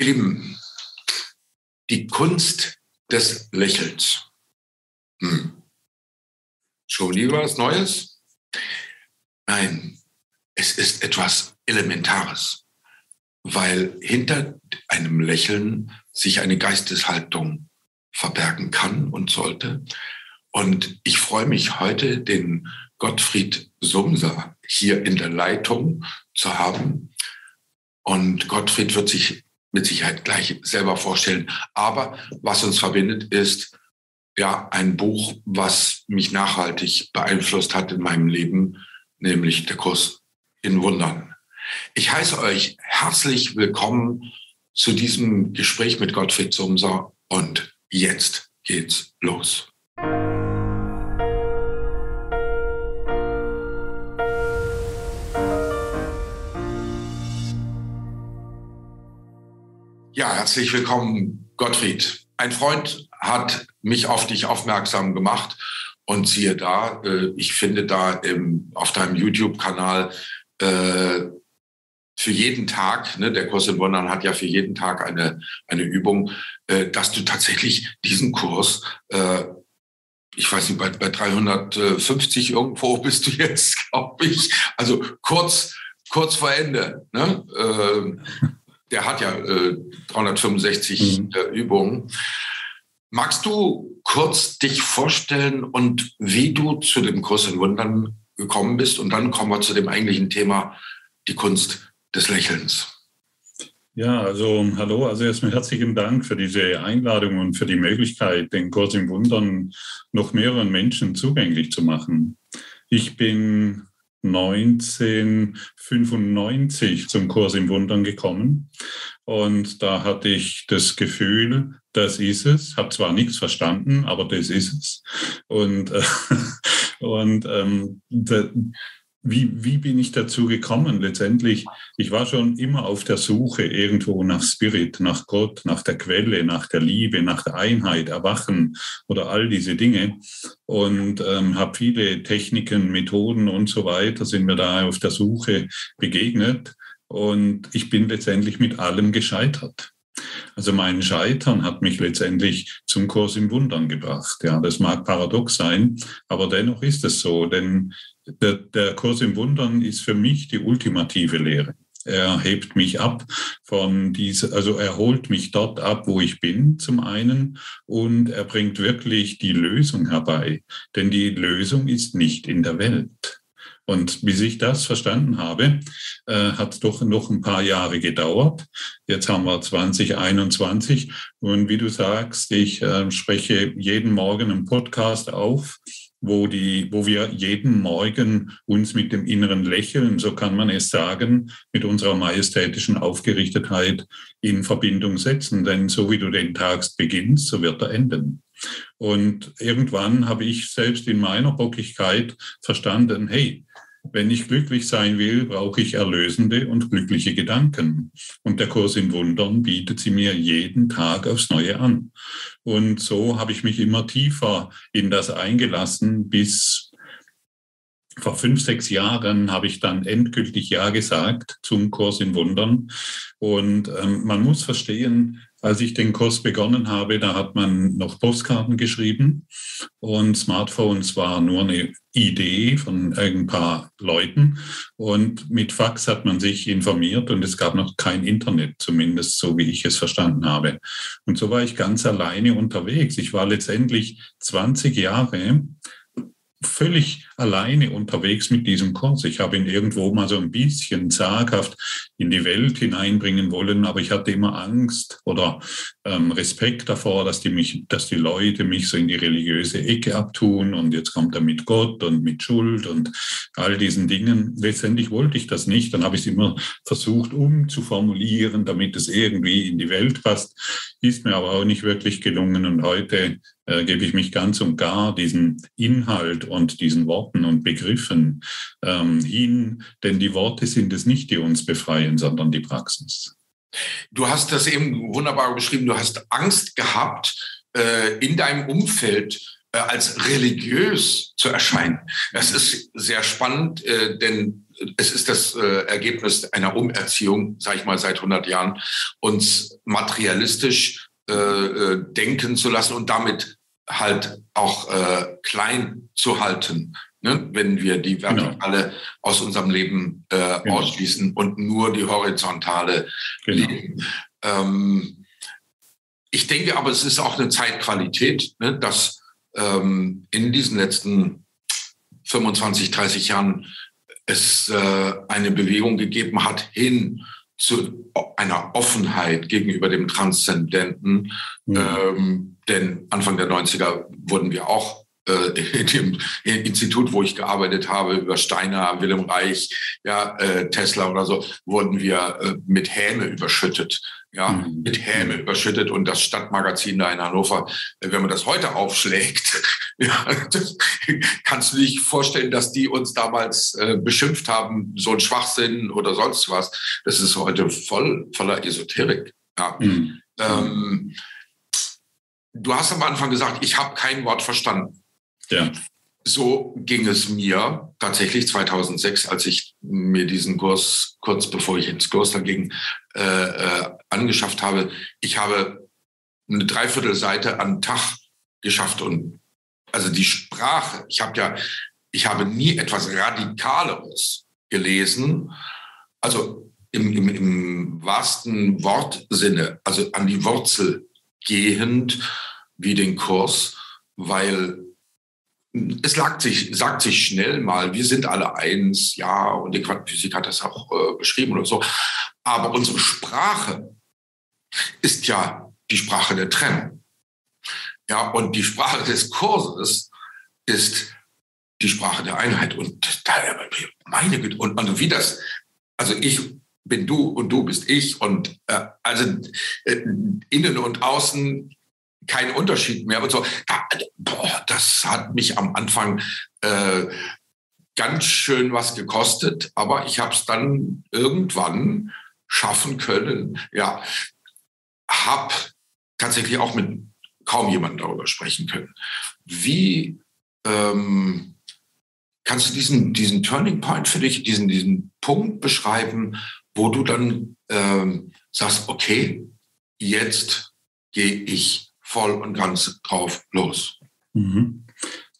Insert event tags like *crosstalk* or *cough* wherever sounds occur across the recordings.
Ihr Lieben, die Kunst des Lächelns. Hm. Schon lieber was Neues? Nein, es ist etwas Elementares, weil hinter einem Lächeln sich eine Geisteshaltung verbergen kann und sollte. Und ich freue mich heute, den Gottfried Sumser hier in der Leitung zu haben. Und Gottfried wird sich mit Sicherheit gleich selber vorstellen. Aber was uns verbindet, ist ja ein Buch, was mich nachhaltig beeinflusst hat in meinem Leben, nämlich der Kurs in Wundern. Ich heiße euch herzlich willkommen zu diesem Gespräch mit Gottfried Sumser und jetzt geht's los. Ja, herzlich willkommen, Gottfried. Ein Freund hat mich auf dich aufmerksam gemacht und siehe da, äh, ich finde da im, auf deinem YouTube-Kanal äh, für jeden Tag, ne, der Kurs in Wundern hat ja für jeden Tag eine, eine Übung, äh, dass du tatsächlich diesen Kurs, äh, ich weiß nicht, bei, bei 350 irgendwo *laughs* bist du jetzt, glaube ich, also kurz, kurz vor Ende. Ne? Äh, der hat ja äh, 365 mhm. äh, Übungen. Magst du kurz dich vorstellen und wie du zu dem Kurs in Wundern gekommen bist? Und dann kommen wir zu dem eigentlichen Thema, die Kunst des Lächelns. Ja, also hallo, also erstmal herzlichen Dank für diese Einladung und für die Möglichkeit, den Kurs im Wundern noch mehreren Menschen zugänglich zu machen. Ich bin 1995 zum Kurs im Wundern gekommen. Und da hatte ich das Gefühl, das ist es. Habe zwar nichts verstanden, aber das ist es. Und, äh, *laughs* und ähm, wie, wie bin ich dazu gekommen? Letztendlich, ich war schon immer auf der Suche irgendwo nach Spirit, nach Gott, nach der Quelle, nach der Liebe, nach der Einheit, Erwachen oder all diese Dinge. Und ähm, habe viele Techniken, Methoden und so weiter, sind mir da auf der Suche begegnet. Und ich bin letztendlich mit allem gescheitert. Also mein Scheitern hat mich letztendlich zum Kurs im Wundern gebracht. Ja, das mag paradox sein, aber dennoch ist es so, denn der, der Kurs im Wundern ist für mich die ultimative Lehre. Er hebt mich ab von dieser, also er holt mich dort ab, wo ich bin, zum einen, und er bringt wirklich die Lösung herbei. Denn die Lösung ist nicht in der Welt. Und bis ich das verstanden habe, äh, hat doch noch ein paar Jahre gedauert. Jetzt haben wir 2021 und wie du sagst, ich äh, spreche jeden Morgen einen Podcast auf wo, die, wo wir jeden Morgen uns mit dem inneren Lächeln, so kann man es sagen, mit unserer majestätischen Aufgerichtetheit in Verbindung setzen. Denn so wie du den Tag beginnst, so wird er enden. Und irgendwann habe ich selbst in meiner Bockigkeit verstanden, hey, wenn ich glücklich sein will, brauche ich erlösende und glückliche Gedanken. Und der Kurs in Wundern bietet sie mir jeden Tag aufs Neue an. Und so habe ich mich immer tiefer in das eingelassen, bis vor fünf, sechs Jahren habe ich dann endgültig Ja gesagt zum Kurs in Wundern. Und ähm, man muss verstehen, als ich den Kurs begonnen habe, da hat man noch Postkarten geschrieben und Smartphones war nur eine Idee von ein paar Leuten und mit Fax hat man sich informiert und es gab noch kein Internet, zumindest so wie ich es verstanden habe. Und so war ich ganz alleine unterwegs. Ich war letztendlich 20 Jahre völlig alleine unterwegs mit diesem Kurs. Ich habe ihn irgendwo mal so ein bisschen zaghaft in die Welt hineinbringen wollen, aber ich hatte immer Angst oder ähm, Respekt davor, dass die mich, dass die Leute mich so in die religiöse Ecke abtun und jetzt kommt er mit Gott und mit Schuld und all diesen Dingen. Letztendlich wollte ich das nicht. Dann habe ich es immer versucht umzuformulieren, damit es irgendwie in die Welt passt. Ist mir aber auch nicht wirklich gelungen und heute äh, gebe ich mich ganz und gar diesen Inhalt und diesen Worten und Begriffen ähm, hin, denn die Worte sind es nicht, die uns befreien, sondern die Praxis. Du hast das eben wunderbar beschrieben, du hast Angst gehabt, äh, in deinem Umfeld äh, als religiös zu erscheinen. Das ist sehr spannend, äh, denn es ist das äh, Ergebnis einer Umerziehung, sage ich mal, seit 100 Jahren, uns materialistisch denken zu lassen und damit halt auch äh, klein zu halten, ne? wenn wir die genau. Vertikale genau. aus unserem Leben äh, genau. ausschließen und nur die horizontale genau. leben. Ähm, ich denke aber, es ist auch eine Zeitqualität, ne? dass ähm, in diesen letzten 25, 30 Jahren es äh, eine Bewegung gegeben hat hin zu einer Offenheit gegenüber dem Transzendenten. Mhm. Ähm, denn Anfang der 90er wurden wir auch äh, *laughs* in dem Institut, wo ich gearbeitet habe, über Steiner, Willem Reich, ja, äh, Tesla oder so, wurden wir äh, mit Häme überschüttet ja, mhm. mit Häme überschüttet und das Stadtmagazin da in Hannover, wenn man das heute aufschlägt, *laughs* ja, *laughs* kannst du dich vorstellen, dass die uns damals beschimpft haben, so ein Schwachsinn oder sonst was. Das ist heute voll voller Esoterik. Ja. Mhm. Ähm, du hast am Anfang gesagt, ich habe kein Wort verstanden. Ja. So ging es mir tatsächlich 2006, als ich mir diesen Kurs kurz bevor ich ins Kloster ging äh, äh, angeschafft habe. Ich habe eine Dreiviertelseite am Tag geschafft und also die Sprache. Ich habe ja, ich habe nie etwas Radikaleres gelesen. Also im, im, im wahrsten Wortsinne, also an die Wurzel gehend wie den Kurs, weil es sagt sich, sagt sich schnell mal, wir sind alle eins, ja, und die Quantenphysik hat das auch äh, beschrieben und so. Aber unsere Sprache ist ja die Sprache der Trennung. Ja, und die Sprache des Kurses ist die Sprache der Einheit. Und da, meine Güte, und, und wie das, also ich bin du und du bist ich und äh, also äh, innen und außen kein Unterschied mehr und so. Da, boah, das hat mich am Anfang äh, ganz schön was gekostet, aber ich habe es dann irgendwann schaffen können. Ja, habe tatsächlich auch mit kaum jemandem darüber sprechen können. Wie ähm, kannst du diesen, diesen Turning Point für dich, diesen, diesen Punkt beschreiben, wo du dann ähm, sagst, okay, jetzt gehe ich voll und ganz drauf los. Mhm.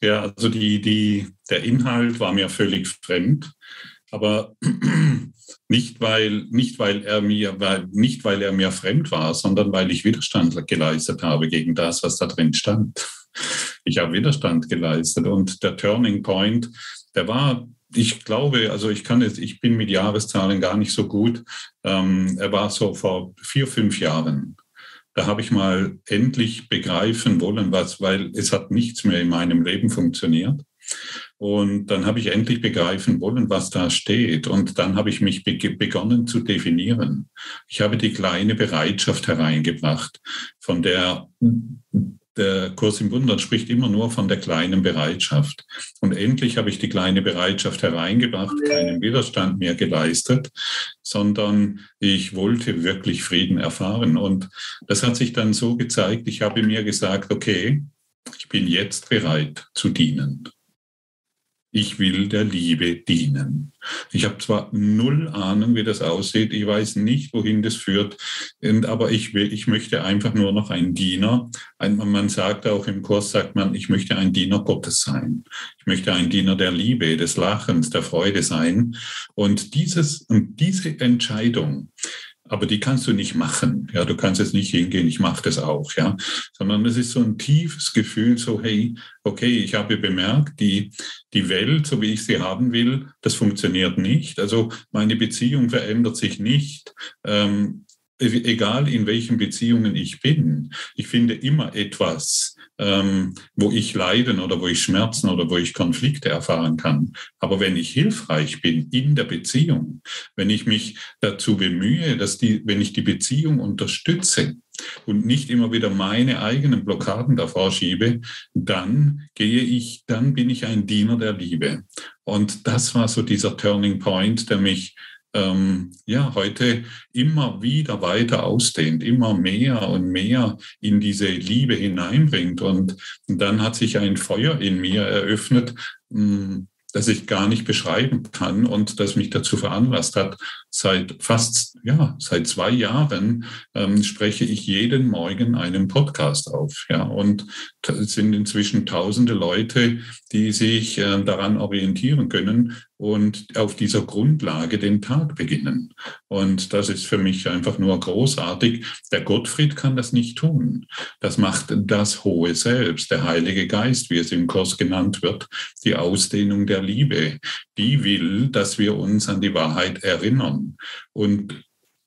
Ja, also die, die, der Inhalt war mir völlig fremd, aber *clears throat* nicht weil, nicht, weil er mir, weil, nicht weil er mir fremd war, sondern weil ich Widerstand geleistet habe gegen das, was da drin stand. *laughs* Ich habe Widerstand geleistet und der Turning Point, der war ich glaube, also ich kann jetzt, ich bin mit Jahreszahlen gar nicht so gut. Ähm, er war so vor vier, fünf Jahren da habe ich mal endlich begreifen wollen, was, weil es hat nichts mehr in meinem Leben funktioniert. Und dann habe ich endlich begreifen wollen, was da steht. Und dann habe ich mich begonnen zu definieren. Ich habe die kleine Bereitschaft hereingebracht, von der der Kurs im Wundern spricht immer nur von der kleinen Bereitschaft. Und endlich habe ich die kleine Bereitschaft hereingebracht, keinen Widerstand mehr geleistet, sondern ich wollte wirklich Frieden erfahren. Und das hat sich dann so gezeigt, ich habe mir gesagt, okay, ich bin jetzt bereit zu dienen ich will der Liebe dienen. Ich habe zwar null Ahnung, wie das aussieht, ich weiß nicht, wohin das führt, aber ich, will, ich möchte einfach nur noch ein Diener. Man sagt auch im Kurs, sagt man, ich möchte ein Diener Gottes sein. Ich möchte ein Diener der Liebe, des Lachens, der Freude sein. Und dieses, und diese Entscheidung, aber die kannst du nicht machen. Ja, du kannst jetzt nicht hingehen, ich mache das auch, ja, sondern es ist so ein tiefes Gefühl, so hey, okay, ich habe bemerkt, die die Welt, so wie ich sie haben will, das funktioniert nicht. Also meine Beziehung verändert sich nicht. Ähm, egal in welchen Beziehungen ich bin, ich finde immer etwas, ähm, wo ich Leiden oder wo ich Schmerzen oder wo ich Konflikte erfahren kann. Aber wenn ich hilfreich bin in der Beziehung, wenn ich mich dazu bemühe, dass die, wenn ich die Beziehung unterstütze, und nicht immer wieder meine eigenen Blockaden davor schiebe, dann gehe ich, dann bin ich ein Diener der Liebe. Und das war so dieser Turning Point, der mich ähm, ja, heute immer wieder weiter ausdehnt, immer mehr und mehr in diese Liebe hineinbringt. Und dann hat sich ein Feuer in mir eröffnet, hm, das ich gar nicht beschreiben kann und das mich dazu veranlasst hat. Seit fast, ja, seit zwei Jahren ähm, spreche ich jeden Morgen einen Podcast auf. Ja, und sind inzwischen tausende Leute, die sich äh, daran orientieren können und auf dieser Grundlage den Tag beginnen. Und das ist für mich einfach nur großartig. Der Gottfried kann das nicht tun. Das macht das hohe Selbst, der Heilige Geist, wie es im Kurs genannt wird, die Ausdehnung der Liebe. Die will, dass wir uns an die Wahrheit erinnern. Und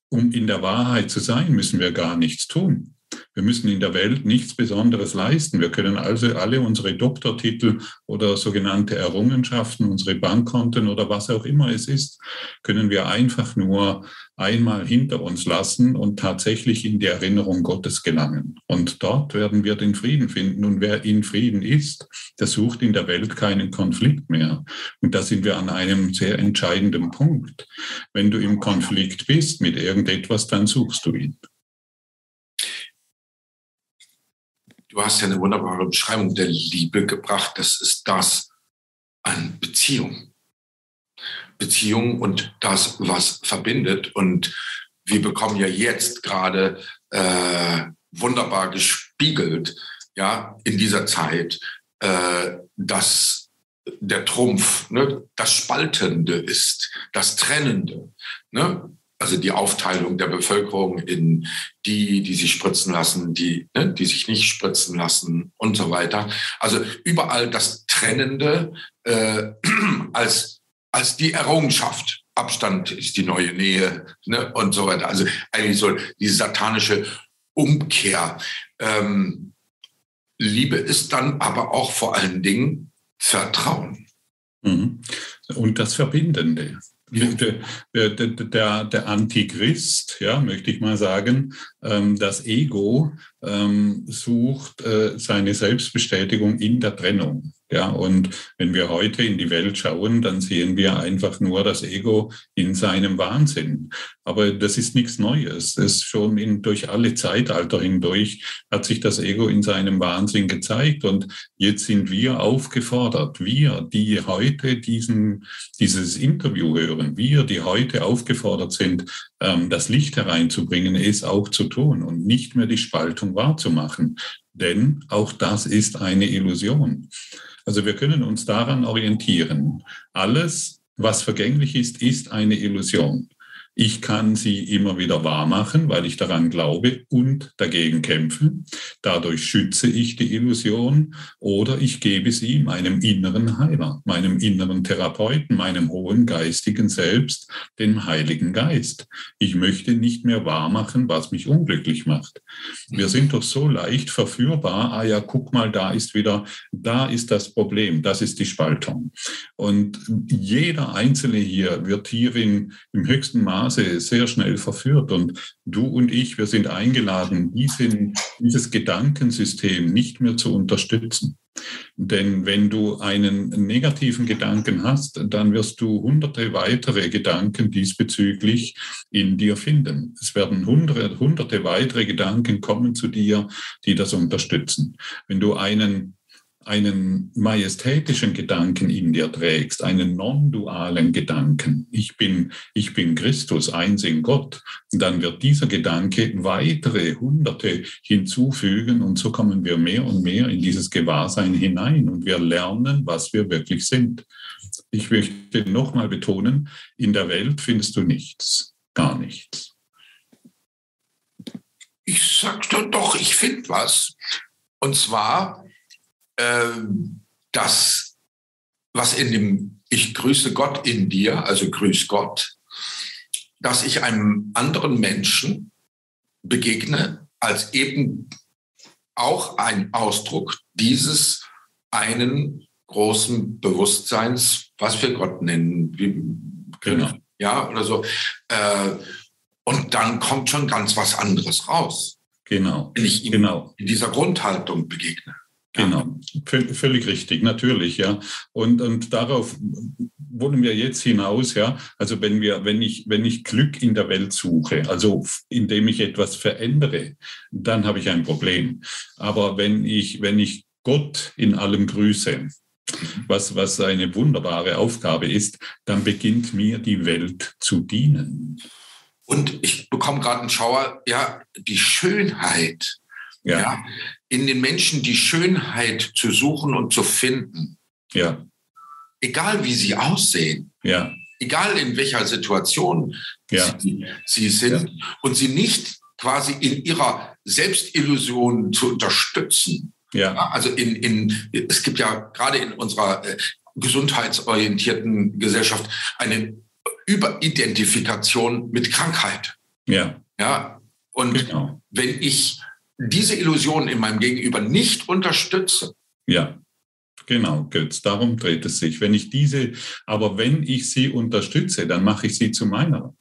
um in der Wahrheit zu sein, müssen wir gar nichts tun. Wir müssen in der Welt nichts Besonderes leisten. Wir können also alle unsere Doktortitel oder sogenannte Errungenschaften, unsere Bankkonten oder was auch immer es ist, können wir einfach nur einmal hinter uns lassen und tatsächlich in die Erinnerung Gottes gelangen. Und dort werden wir den Frieden finden. Und wer in Frieden ist, der sucht in der Welt keinen Konflikt mehr. Und da sind wir an einem sehr entscheidenden Punkt. Wenn du im Konflikt bist mit irgendetwas, dann suchst du ihn. Du hast ja eine wunderbare Beschreibung der Liebe gebracht. Das ist das an Beziehung. Beziehung und das, was verbindet. Und wir bekommen ja jetzt gerade äh, wunderbar gespiegelt, ja, in dieser Zeit, äh, dass der Trumpf ne, das Spaltende ist, das Trennende. Ne? Also die Aufteilung der Bevölkerung in die, die sich spritzen lassen, die, ne, die sich nicht spritzen lassen und so weiter. Also überall das Trennende äh, *clears throat* als, als die Errungenschaft. Abstand ist die neue Nähe ne, und so weiter. Also eigentlich so diese satanische Umkehr. Ähm, Liebe ist dann aber auch vor allen Dingen Vertrauen. Mhm. Und das Verbindende. Der, der, der, Antichrist, ja, möchte ich mal sagen, ähm, das Ego ähm, sucht äh, seine Selbstbestätigung in der Trennung. Ja, und wenn wir heute in die Welt schauen, dann sehen wir einfach nur das Ego in seinem Wahnsinn. Aber das ist nichts Neues. Es schon in, durch alle Zeitalter hindurch hat sich das Ego in seinem Wahnsinn gezeigt. Und jetzt sind wir aufgefordert, wir, die heute diesen, dieses Interview hören, wir, die heute aufgefordert sind, ähm, das Licht hereinzubringen, es auch zu tun und nicht mehr die Spaltung wahrzumachen. Denn auch das ist eine Illusion. Also wir können uns daran orientieren. Alles, was vergänglich ist, ist eine Illusion. Ich kann sie immer wieder wahr machen, weil ich daran glaube und dagegen kämpfe. Dadurch schütze ich die Illusion oder ich gebe sie meinem inneren Heiler, meinem inneren Therapeuten, meinem hohen geistigen Selbst, dem Heiligen Geist. Ich möchte nicht mehr wahr machen, was mich unglücklich macht. Wir sind doch so leicht verführbar. Ah ja, guck mal, da ist wieder, da ist das Problem, das ist die Spaltung. Und jeder Einzelne hier wird hierin im höchsten Maße Phase sehr schnell verführt. Und du und ich, wir sind eingeladen, diesen, dieses Gedankensystem nicht mehr zu unterstützen. Denn wenn du einen negativen Gedanken hast, dann wirst du hunderte weitere Gedanken diesbezüglich in dir finden. Es werden hunderte, hunderte weitere Gedanken kommen zu dir, die das unterstützen. Wenn du einen einen majestätischen Gedanken in dir trägst, einen non-dualen Gedanken, ich bin, ich bin Christus, eins in Gott, dann wird dieser Gedanke weitere Hunderte hinzufügen und so kommen wir mehr und mehr in dieses Gewahrsein hinein und wir lernen, was wir wirklich sind. Ich möchte nochmal betonen, in der Welt findest du nichts, gar nichts. Ich sagte doch, ich finde was. Und zwar das, was in dem Ich grüße Gott in dir, also grüß Gott, dass ich einem anderen Menschen begegne als eben auch ein Ausdruck dieses einen großen Bewusstseins, was wir Gott nennen, wie, genau. ja, oder so. Äh, und dann kommt schon ganz was anderes raus. Genau. Wenn ich ihm genau. in dieser Grundhaltung begegne. Genau, völlig richtig, natürlich, ja. Und, und darauf wollen wir jetzt hinaus, ja. Also wenn wir, wenn ich, wenn ich Glück in der Welt suche, also indem ich etwas verändere, dann habe ich ein Problem. Aber wenn ich, wenn ich Gott in allem grüße, was, was eine wunderbare Aufgabe ist, dann beginnt mir die Welt zu dienen. Und ich bekomme gerade einen Schauer, ja, die Schönheit, ja. ja. in den Menschen die Schönheit zu suchen und zu finden. Ja. Egal wie sie aussehen. Ja. Egal in welcher Situation ja. sie, sie sind ja. und sie nicht quasi in ihrer Selbstillusion zu unterstützen. Ja. Also in, in, es gibt ja gerade in unserer äh, gesundheitsorientierten Gesellschaft eine Überidentifikation mit Krankheit. Ja. Ja. Und genau. wenn ich diese Illusion in meinem Gegenüber nicht unterstütze, ja. Genau, Götz, darum dreht es sich. Wenn ich diese, aber wenn ich sie unterstütze, dann mache ich sie zu meiner.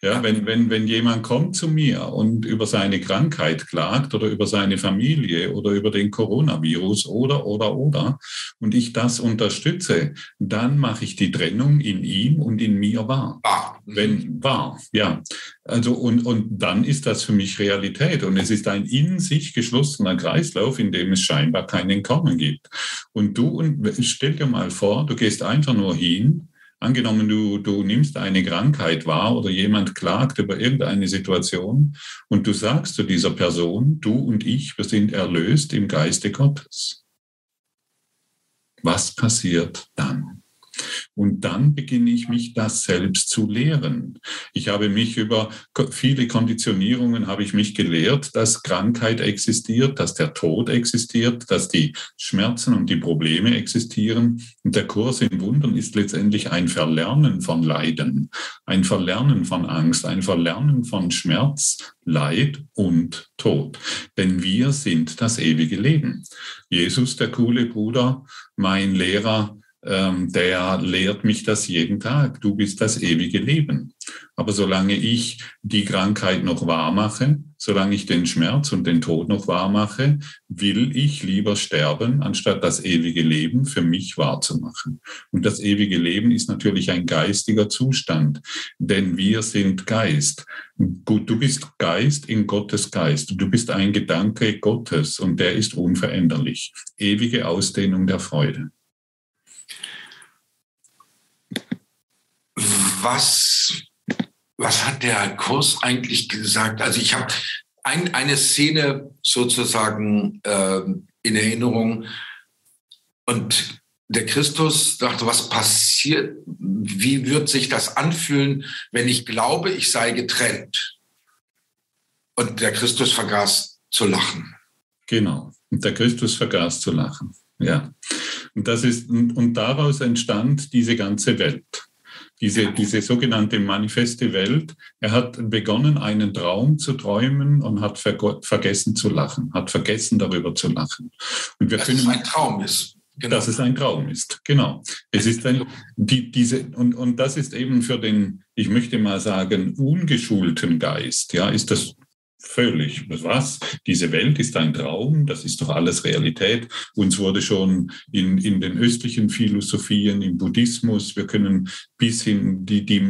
Ja, wenn, wenn, wenn jemand kommt zu mir und über seine Krankheit klagt oder über seine Familie oder über den Coronavirus oder, oder, oder, und ich das unterstütze, dann mache ich die Trennung in ihm und in mir wahr. Ah. Wenn wahr, ja. Also, und, und dann ist das für mich Realität. Und es ist ein in sich geschlossener Kreislauf, in dem es scheinbar kein Entkommen gibt. Und du, und stell dir mal vor, du gehst einfach nur hin, Angenommen, du, du nimmst eine Krankheit wahr oder jemand klagt über irgendeine Situation und du sagst zu dieser Person, du und ich, wir sind erlöst im Geiste Gottes. Was passiert dann? Und dann beginne ich mich das selbst zu lehren. Ich habe mich über viele Konditionierungen habe ich mich gelehrt, dass Krankheit existiert, dass der Tod existiert, dass die Schmerzen und die Probleme existieren. Und der Kurs in Wundern ist letztendlich ein Verlernen von Leiden, ein Verlernen von Angst, ein Verlernen von Schmerz, Leid und Tod. Denn wir sind das ewige Leben. Jesus, der coole Bruder, mein Lehrer, ähm, der lehrt mich das jeden Tag. Du bist das ewige Leben. Aber solange ich die Krankheit noch wahr mache, solange ich den Schmerz und den Tod noch wahr mache, will ich lieber sterben, anstatt das ewige Leben für mich wahrzumachen. Und das ewige Leben ist natürlich ein geistiger Zustand, denn wir sind Geist. Gut, du bist Geist in Gottes Geist. Du bist ein Gedanke Gottes und der ist unveränderlich. Ewige Ausdehnung der Freude. Was, was hat der Kurs eigentlich gesagt? Also ich habe ein, eine Szene sozusagen äh, in Erinnerung und der Christus dachte, was passiert, wie wird sich das anfühlen, wenn ich glaube, ich sei getrennt? Und der Christus vergaß zu lachen. Genau. Und der Christus vergaß zu lachen. Ja. Und das ist, und, und daraus entstand diese ganze Welt diese, diese sogenannte manifeste Welt. Er hat begonnen, einen Traum zu träumen und hat vergessen zu lachen, hat vergessen darüber zu lachen. Und wir dass können, es ein Traum ist. Genau. Dass es ein Traum ist, genau. Es ist ein, die, diese, und, und das ist eben für den, ich möchte mal sagen, ungeschulten Geist, ja, ist das Völlig. Was? Diese Welt ist ein Traum, das ist doch alles Realität. Uns wurde schon in, in den östlichen Philosophien, im Buddhismus, wir können bis, hin, die, die,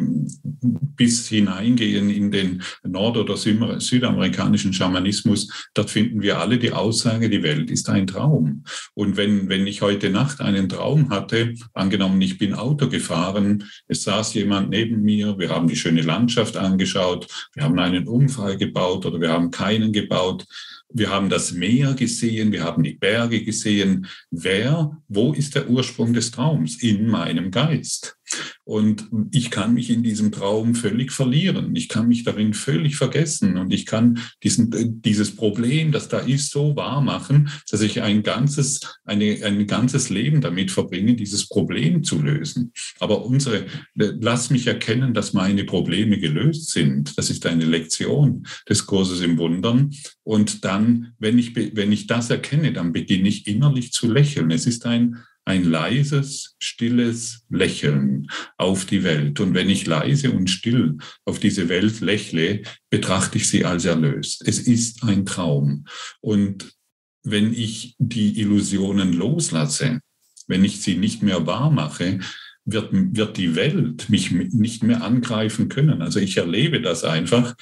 bis hineingehen in den nord- oder südamerikanischen Schamanismus. Dort finden wir alle die Aussage, die Welt ist ein Traum. Und wenn, wenn ich heute Nacht einen Traum hatte, angenommen, ich bin Auto gefahren, es saß jemand neben mir, wir haben die schöne Landschaft angeschaut, wir haben einen Unfall gebaut oder wir haben keinen gebaut. Wir haben das Meer gesehen, wir haben die Berge gesehen. Wer, wo ist der Ursprung des Traums? In meinem Geist. Und ich kann mich in diesem Traum völlig verlieren. Ich kann mich darin völlig vergessen und ich kann diesen, dieses Problem, das da ist, so wahr machen, dass ich ein ganzes, eine, ein ganzes Leben damit verbringe, dieses Problem zu lösen. Aber unsere, lass mich erkennen, dass meine Probleme gelöst sind. Das ist eine Lektion des Kurses im Wundern. Und dann, wenn ich, wenn ich das erkenne, dann beginne ich innerlich zu lächeln. Es ist ein ein leises, stilles Lächeln auf die Welt. Und wenn ich leise und still auf diese Welt lächle, betrachte ich sie als erlöst. Es ist ein Traum. Und wenn ich die Illusionen loslasse, wenn ich sie nicht mehr wahr mache, wird, wird die Welt mich nicht mehr angreifen können. Also ich erlebe das einfach.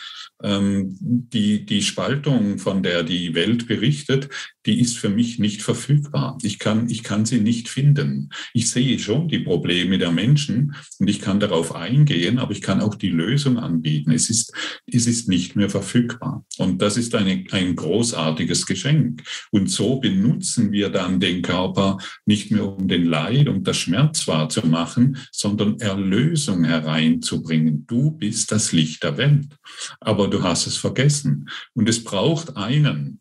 ähm, die, die Spaltung, von der die Welt berichtet, die ist für mich nicht verfügbar. Ich kann, ich kann sie nicht finden. Ich sehe schon die Probleme der Menschen und ich kann darauf eingehen, aber ich kann auch die Lösung anbieten. Es ist, es ist nicht mehr verfügbar. Und das ist eine, ein großartiges Geschenk. Und so benutzen wir dann den Körper nicht mehr um den Leid und das Schmerz wahrzumachen, sondern Erlösung hereinzubringen. Du bist das Licht der Welt. Aber du hast es vergessen. Und es braucht einen,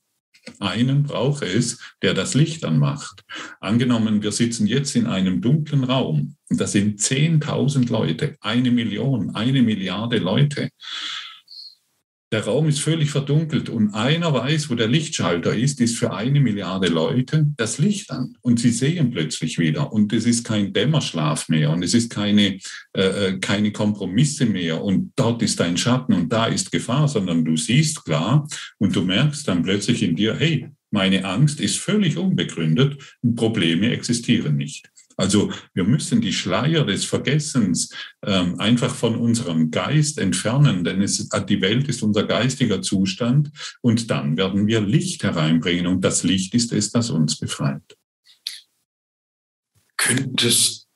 einen braucht es, der das Licht anmacht. Angenommen, wir sitzen jetzt in einem dunklen Raum da sind 10.000 Leute, eine Million, eine Milliarde Leute. Der Raum ist völlig verdunkelt und einer weiß, wo der Lichtschalter ist, ist für eine Milliarde Leute das Licht an. Und sie sehen plötzlich wieder. Und es ist kein Dämmerschlaf mehr und es ist keine, äh, äh, keine Kompromisse mehr. Und dort ist ein Schatten und da ist Gefahr, sondern du siehst klar und du merkst dann plötzlich in dir, hey, meine Angst ist völlig unbegründet und Probleme existieren nicht. Also wir müssen die Schleier des Vergessens ähm, einfach von unserem Geist entfernen, denn es, die Welt ist unser geistiger Zustand und dann werden wir Licht hereinbringen und das Licht ist es, das uns befreit. Könntest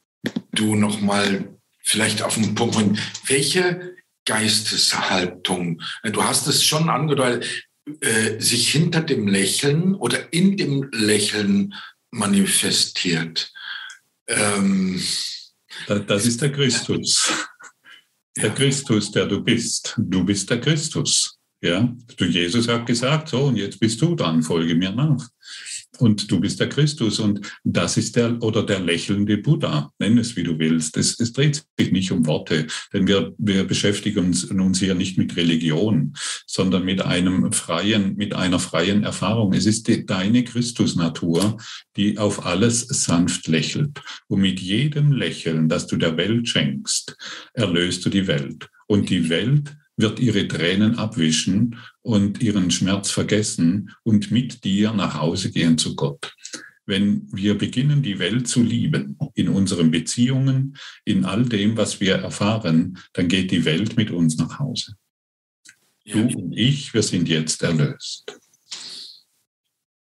du noch mal vielleicht auf den Punkt bringen, welche Geisteshaltung, du hast es schon angedeutet, äh, sich hinter dem Lächeln oder in dem Lächeln manifestiert. Ähm, das ist der Christus. Der Christus, der du bist. Du bist der Christus. Ja, du, Jesus hat gesagt, so, und jetzt bist du dran, folge mir nach und du bist der Christus und das ist der oder der lächelnde Buddha, nenn es wie du willst. Es, es dreht sich nicht um Worte, denn wir, wir beschäftigen uns, uns hier nicht mit Religion, sondern mit einem freien, mit einer freien Erfahrung. Es ist die, deine Christusnatur, die auf alles sanft lächelt. Und mit jedem Lächeln, das du der Welt schenkst, erlöst du die Welt. Und die Welt wird ihre Tränen abwischen und ihren Schmerz vergessen und mit dir nach Hause gehen zu Gott. Wenn wir beginnen, die Welt zu lieben, in unseren Beziehungen, in all dem, was wir erfahren, dann geht die Welt mit uns nach Hause. Du und ich, wir sind jetzt erlöst.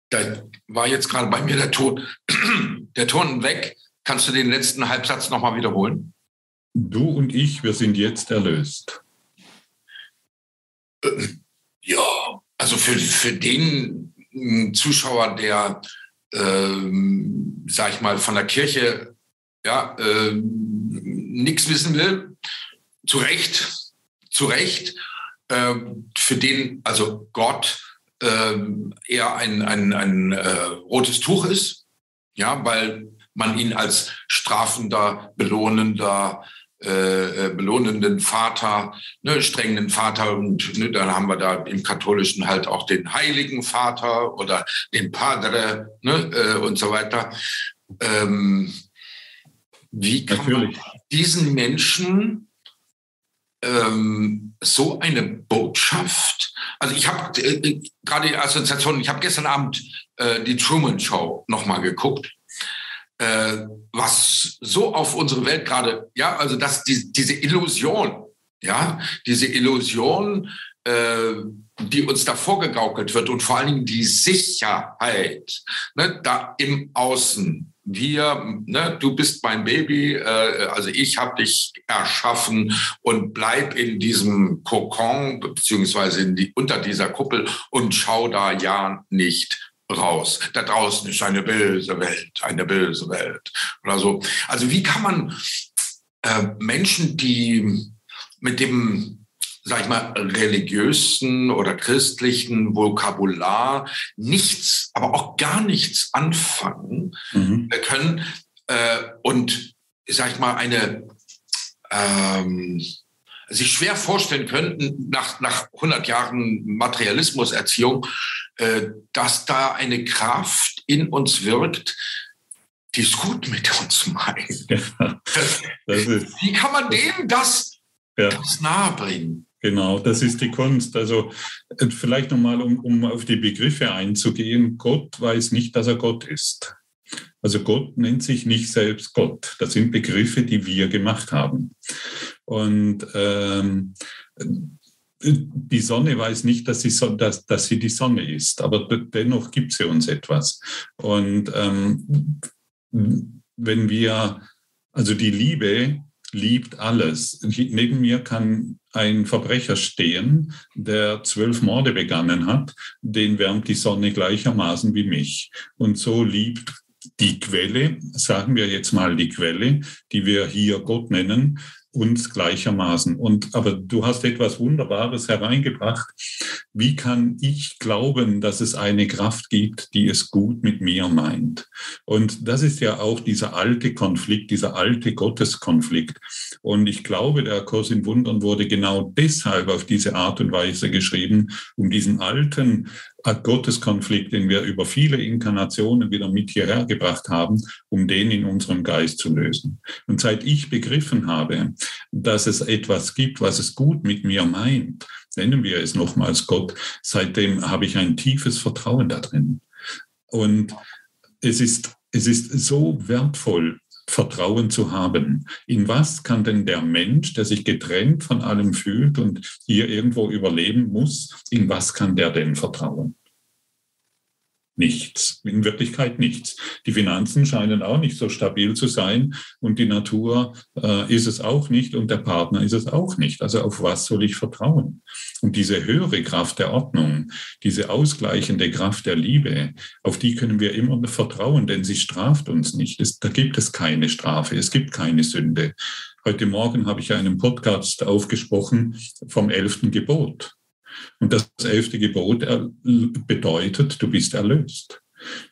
Da war jetzt gerade bei mir der Ton, *clears throat* der Ton weg. Kannst du den letzten Halbsatz nochmal wiederholen? Du und ich, wir sind jetzt erlöst. *clears throat* Ja, also für, für den hm, Zuschauer, der, ähm, sag ich mal, von der Kirche ja, äh, nichts wissen will, zu Recht, zu Recht, äh, für den also Gott äh, eher ein, ein, ein äh, rotes Tuch ist, ja, weil man ihn als strafender, belohnender, äh, äh, belohnenden Vater, ne, strengenden Vater und ne, dann haben wir da im Katholischen halt auch den Heiligen Vater oder den Padre ne, äh, und so weiter. Ähm, wie kann Natürlich. man diesen Menschen ähm, so eine Botschaft, also ich habe äh, äh, gerade die Assoziation, ich habe gestern Abend äh, die Truman Show nochmal geguckt äh, was so auf unsere Welt gerade, ja, also dass die, diese Illusion, ja, diese Illusion, äh, die uns da vorgegaukelt wird und vor allen Dingen die Sicherheit, ne, da im Außen. Wir, ne, du bist mein Baby, äh, also ich habe dich erschaffen und bleib in diesem Kokon beziehungsweise in die, unter dieser Kuppel und schau da ja nicht raus. Da draußen ist eine böse Welt, eine böse Welt oder so. Also wie kann man äh, Menschen, die mit dem, sag ich mal, religiösen oder christlichen Vokabular nichts, aber auch gar nichts anfangen mhm. können äh, und, sag ich mal, eine ähm, sich schwer vorstellen könnten, nach, nach 100 Jahren Materialismuserziehung, äh, dass da eine Kraft in uns wirkt, die es gut mit uns meint. Ja, Wie kann man denen das, ja. das nahebringen? Genau, das ist die Kunst. Also äh, vielleicht nochmal, um, um auf die Begriffe einzugehen. Gott weiß nicht, dass er Gott ist. Also Gott nennt sich nicht selbst Gott. Das sind Begriffe, die wir gemacht haben. Und ähm, die Sonne weiß nicht, dass sie, dass, dass sie die Sonne ist, aber dennoch gibt sie uns etwas. Und ähm, wenn wir, also die Liebe liebt alles. Neben mir kann ein Verbrecher stehen, der zwölf Morde begangen hat, den wärmt die Sonne gleichermaßen wie mich. Und so liebt die Quelle, sagen wir jetzt mal die Quelle, die wir hier Gott nennen, uns gleichermaßen. Und, aber du hast etwas Wunderbares hereingebracht. Wie kann ich glauben, dass es eine Kraft gibt, die es gut mit mir meint? Und das ist ja auch dieser alte Konflikt, dieser alte Gotteskonflikt. Und ich glaube, der Kurs in Wundern wurde genau deshalb auf diese Art und Weise geschrieben, um diesen alten Gotteskonflikt, den wir über viele Inkarnationen wieder mit hierher gebracht haben, um den in unserem Geist zu lösen. Und seit ich begriffen habe, dass es etwas gibt, was es gut mit mir meint, nennen wir es nochmals Gott, seitdem habe ich ein tiefes Vertrauen da drin. Und es ist, es ist so wertvoll, Vertrauen zu haben. In was kann denn der Mensch, der sich getrennt von allem fühlt und hier irgendwo überleben muss, in was kann der denn vertrauen? Nichts. In Wirklichkeit nichts. Die Finanzen scheinen auch nicht so stabil zu sein und die Natur äh, ist es auch nicht und der Partner ist es auch nicht. Also auf was soll ich vertrauen? Und diese höhere Kraft der Ordnung, diese ausgleichende Kraft der Liebe, auf die können wir immer vertrauen, denn sie straft uns nicht. Es, da gibt es keine Strafe, es gibt keine Sünde. Heute Morgen habe ich einen Podcast aufgesprochen vom elften Gebot. Und das elfte Gebot bedeutet, du bist erlöst.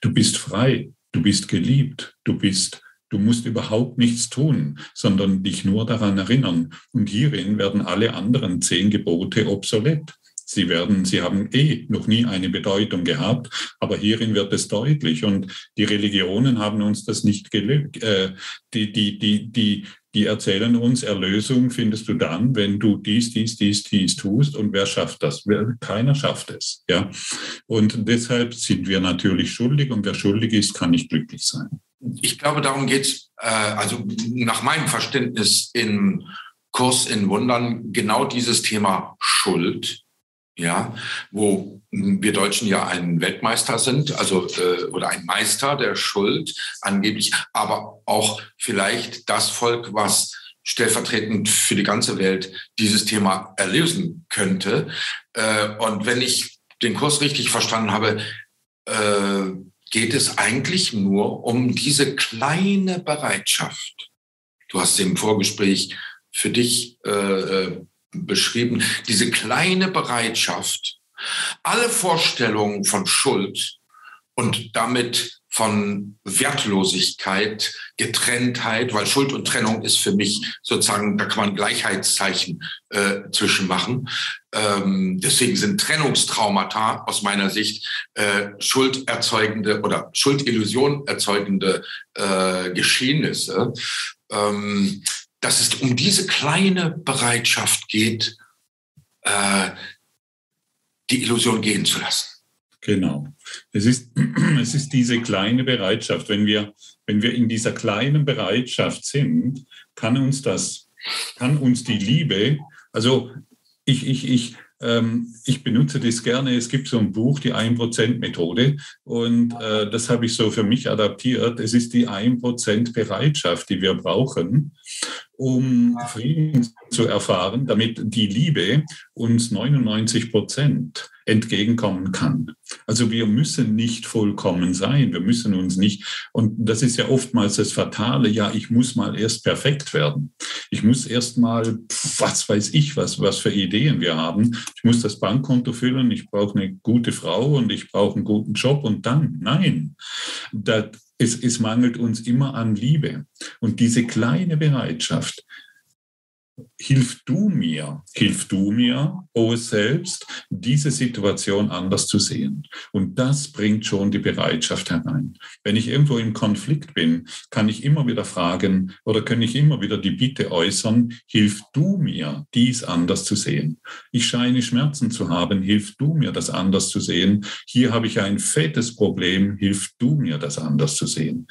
Du bist frei. Du bist geliebt. Du bist Du musst überhaupt nichts tun, sondern dich nur daran erinnern. Und hierin werden alle anderen zehn Gebote obsolet. Sie werden, sie haben eh noch nie eine Bedeutung gehabt, aber hierin wird es deutlich. Und die Religionen haben uns das nicht gelegt. Äh, die, die, die, die, die erzählen uns, Erlösung findest du dann, wenn du dies, dies, dies, dies tust. Und wer schafft das? Keiner schafft es. Ja? Und deshalb sind wir natürlich schuldig und wer schuldig ist, kann nicht glücklich sein. Ich glaube, darum geht es, äh, also nach meinem Verständnis im Kurs in Wundern, genau dieses Thema Schuld ja, wo wir Deutschen ja ein Weltmeister sind, also äh, oder ein Meister der Schuld angeblich, aber auch vielleicht das Volk, was stellvertretend für die ganze Welt dieses Thema erlösen könnte. Äh, und wenn ich den Kurs richtig verstanden habe, äh, geht es eigentlich nur um diese kleine Bereitschaft. Du hast im Vorgespräch für dich äh, äh beschrieben, diese kleine Bereitschaft, alle Vorstellungen von Schuld und damit von Wertlosigkeit, Getrenntheit, weil Schuld und Trennung ist für mich sozusagen, da kann man Gleichheitszeichen äh, zwischen machen. Ähm, deswegen sind Trennungstraumata aus meiner Sicht äh, schulderzeugende oder Schuldillusion erzeugende äh, Geschehnisse. Ähm, dass es um diese kleine Bereitschaft geht, äh, die Illusion gehen zu lassen. Genau. Es ist, *clears throat* es ist diese kleine Bereitschaft. Wenn wir, wenn wir in dieser kleinen Bereitschaft sind, kann uns das, kann uns die Liebe, also ich, ich, ich, ähm, ich benutze das gerne. Es gibt so ein Buch, die 1%-Methode, und äh, das habe ich so für mich adaptiert. Es ist die 1% Bereitschaft, die wir brauchen, um Frieden zu erfahren, damit die Liebe uns 99 Prozent entgegenkommen kann. Also wir müssen nicht vollkommen sein, wir müssen uns nicht, und das ist ja oftmals das Fatale, ja, ich muss mal erst perfekt werden. Ich muss erst mal, was weiß ich, was, was für Ideen wir haben. Ich muss das Bankkonto füllen, ich brauche eine gute Frau und ich brauche einen guten Job und dann, nein. Das, es, es mangelt uns immer an Liebe. Und diese kleine Bereitschaft, hilf du mir, hilf du mir, oh selbst, diese Situation anders zu sehen. Und das bringt schon die Bereitschaft herein. Wenn ich irgendwo im Konflikt bin, kann ich immer wieder fragen oder kann ich immer wieder die Bitte äußern, hilf du mir, dies anders zu sehen. Ich scheine Schmerzen zu haben, hilf du mir, das anders zu sehen. Hier habe ich ein fettes Problem, hilf du mir, das anders zu sehen.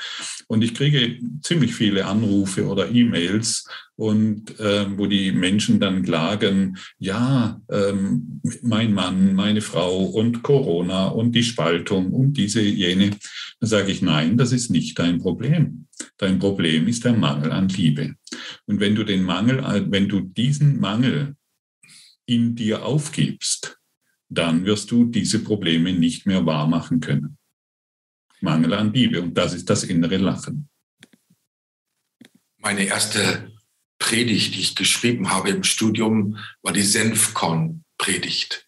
Und ich kriege ziemlich viele Anrufe oder E-Mails, und äh, wo die Menschen dann klagen, ja, ähm, mein Mann, meine Frau und Corona und die Spaltung und diese, jene, dann sage ich, nein, das ist nicht dein Problem. Dein Problem ist der Mangel an Liebe. Und wenn du den Mangel, wenn du diesen Mangel in dir aufgibst, dann wirst du diese Probleme nicht mehr wahrmachen können. Mangel an Liebe. Und das ist das innere Lachen. Meine erste Predigt, die ich geschrieben habe im Studium, war die Senfkorn-Predigt.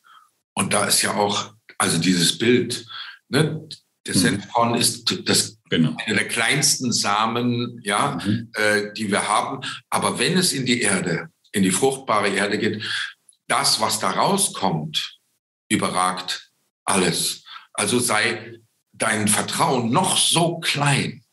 Und da ist ja auch, also dieses Bild, ne, der mhm. Senfkorn ist das genau. einer der kleinsten Samen, ja, mhm. äh, die wir haben. Aber wenn es in die Erde, in die fruchtbare Erde geht, das, was da rauskommt, überragt alles. Also sei dein Vertrauen noch so klein,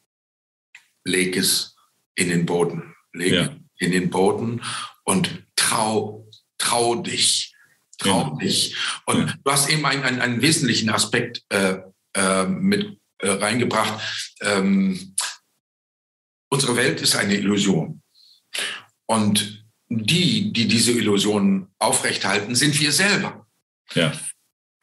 leg es in den Boden. Leg ja. In den Boden und trau, trau dich. Trau ja. dich. Und ja. du hast eben einen, einen, einen wesentlichen Aspekt äh, äh, mit äh, reingebracht. Ähm, unsere Welt ist eine Illusion. Und die, die diese Illusion aufrechthalten, sind wir selber. Ja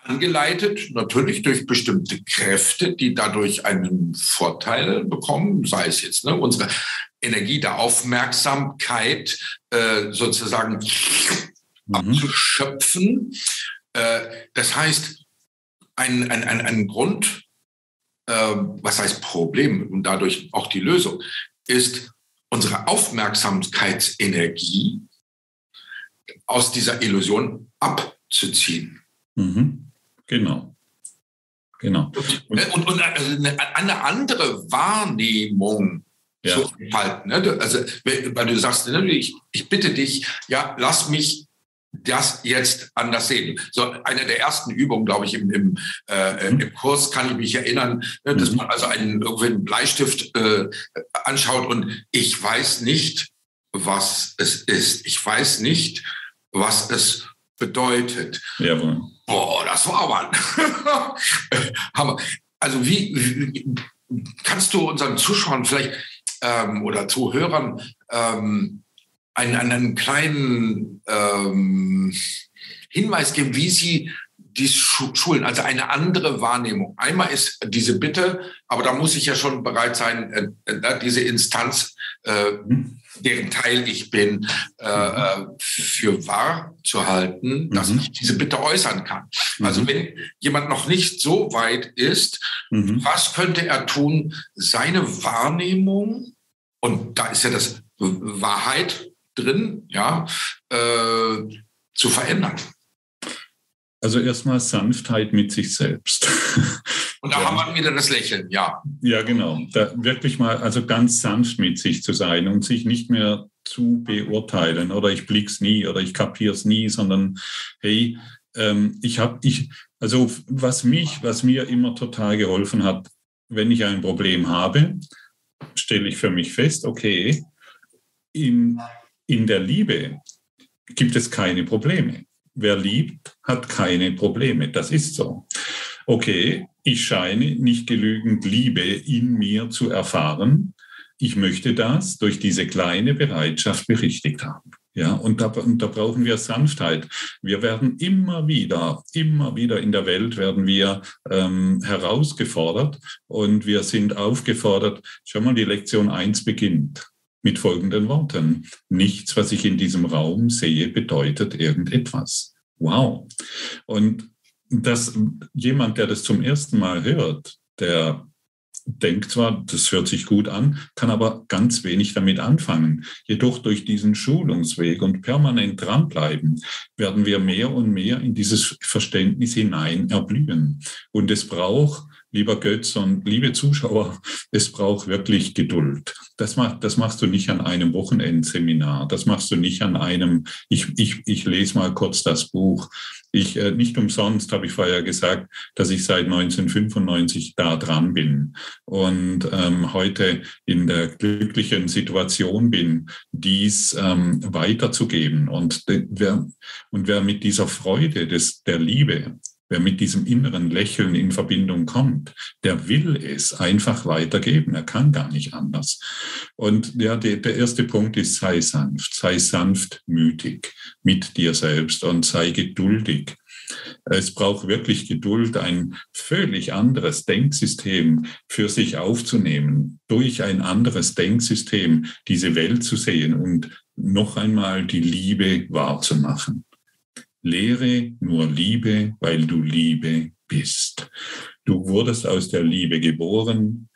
angeleitet, natürlich durch bestimmte Kräfte, die dadurch einen Vorteil bekommen, sei es jetzt ne, unsere Energie der Aufmerksamkeit äh, sozusagen mhm. abzuschöpfen. Äh, das heißt, ein, ein, ein, ein Grund, äh, was heißt Problem und dadurch auch die Lösung, ist unsere Aufmerksamkeitsenergie aus dieser Illusion abzuziehen. Mhm. Genau. Genau. Und, und, und eine andere Wahrnehmung ja. zu entfalten. Ne? Also, weil du sagst, ne, ich, ich bitte dich, ja, lass mich das jetzt anders sehen. So eine der ersten Übungen, glaube ich, im, im, äh, im Kurs kann ich mich erinnern, ne, dass mhm. man also einen, irgendwie einen Bleistift äh, anschaut und ich weiß nicht, was es ist. Ich weiß nicht, was es bedeutet. Jawohl. Boah, das war aber. *laughs* Also wie, wie, kannst du unseren Zuschauern vielleicht ähm, oder Zuhörern ähm, einen, einen kleinen ähm, Hinweis geben, wie sie die Schulen, also eine andere Wahrnehmung. Einmal ist diese Bitte, aber da muss ich ja schon bereit sein, äh, äh, diese Instanz äh, mhm deren Teil ich bin, äh, mhm. äh, für wahr zu halten, dass mhm. ich diese Bitte äußern kann. Also mhm. wenn jemand noch nicht so weit ist, mhm. was könnte er tun, seine Wahrnehmung, und da ist ja das Wahrheit drin, ja, äh, zu verändern? Also erstmal Sanftheit mit sich selbst. *laughs* Und da ja. haben wir wieder das Lächeln, ja. Ja, genau. Da wirklich mal, also ganz sanft mit sich zu sein und sich nicht mehr zu beurteilen oder ich blick's nie oder ich kapier's nie, sondern hey, ähm, ich habe, ich, also was mich, was mir immer total geholfen hat, wenn ich ein Problem habe, stelle ich für mich fest, okay, in, in der Liebe gibt es keine Probleme. Wer liebt, hat keine Probleme. Das ist so. Okay, ich scheine nicht genügend Liebe in mir zu erfahren. Ich möchte das durch diese kleine Bereitschaft berichtigt haben. Ja, und da, und da brauchen wir Sanftheit. Wir werden immer wieder, immer wieder in der Welt werden wir ähm, herausgefordert und wir sind aufgefordert. Schau mal, die Lektion 1 beginnt mit folgenden Worten. Nichts, was ich in diesem Raum sehe, bedeutet irgendetwas. Wow. Und dass jemand, der das zum ersten Mal hört, der denkt zwar, das hört sich gut an, kann aber ganz wenig damit anfangen. Jedoch durch diesen Schulungsweg und permanent dranbleiben, werden wir mehr und mehr in dieses Verständnis hinein erblühen. Und es braucht lieber Götz und liebe Zuschauer, es braucht wirklich Geduld. Das, macht, das machst du nicht an einem Wochenendseminar. Das machst du nicht an einem, ich, ich, ich lese mal kurz das Buch. Ich, äh, nicht umsonst habe ich vorher gesagt, dass ich seit 1995 da dran bin und ähm, heute in der glücklichen Situation bin, dies ähm, weiterzugeben. Und wer, und wer mit dieser Freude des, der Liebe wer mit diesem inneren Lächeln in Verbindung kommt, der will es einfach weitergeben. Er kann gar nicht anders. Und ja, der, der erste Punkt ist, sei sanft, sei sanftmütig mit dir selbst und sei geduldig. Es braucht wirklich Geduld, ein völlig anderes Denksystem für sich aufzunehmen, durch ein anderes Denksystem diese Welt zu sehen und noch einmal die Liebe wahrzumachen. Lehre nur Liebe, weil du Liebe bist. Du wurdest aus der Liebe geboren,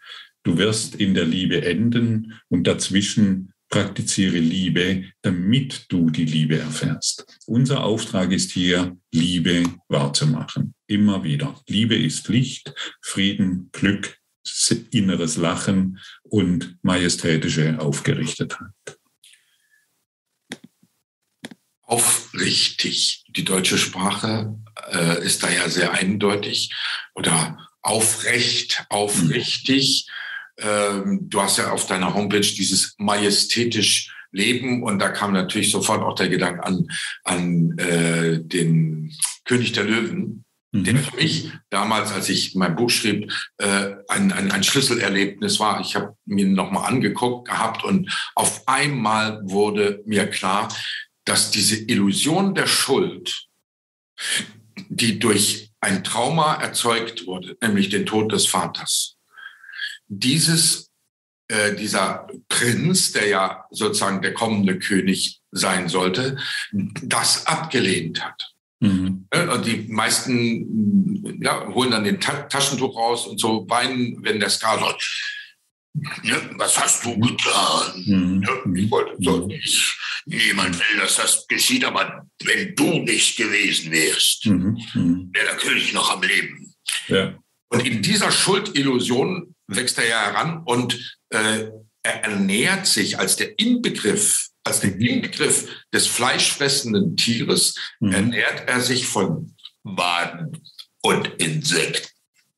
du wirst in der Liebe enden und dazwischen praktiziere Liebe, damit du die Liebe erfährst. Unser Auftrag ist hier, Liebe wahrzumachen. Immer wieder. Liebe ist Licht, Frieden, Glück, inneres Lachen und majestätische Aufgerichtetheit. Aufrichtig. Die deutsche Sprache äh, ist da ja sehr eindeutig. Oder aufrecht, aufrichtig. Mhm ähm, du hast ja auf deiner Homepage dieses majestätisch Leben und da kam natürlich sofort auch der Gedanke an, an äh, den König der Löwen, mhm. der für mich damals, als ich mein Buch schrieb, äh, ein, ein, ein Schlüsselerlebnis war. Ich habe mir nochmal angeguckt gehabt und auf einmal wurde mir klar, dass diese Illusion der Schuld, die durch ein Trauma erzeugt wurde, nämlich den Tod des Vaters, dieses, äh, dieser Prinz, der ja sozusagen der kommende König sein sollte, das abgelehnt hat. Mhm. Und die meisten ja, holen dann den Ta Taschentuch raus und so weinen, wenn der Star sagt, ja, was hast du getan? Mhm. Ich wollte so nicht. Niemand will, dass das geschieht, aber wenn du nicht gewesen wärst, mhm. mhm. wäre der König noch am Leben. Ja. Und in dieser Schuldillusion wächst er ja heran und äh, er ernährt sich als der Inbegriff, als der Inbegriff des fleischfressenden Tieres, mhm. ernährt er sich von Waden und Insekten.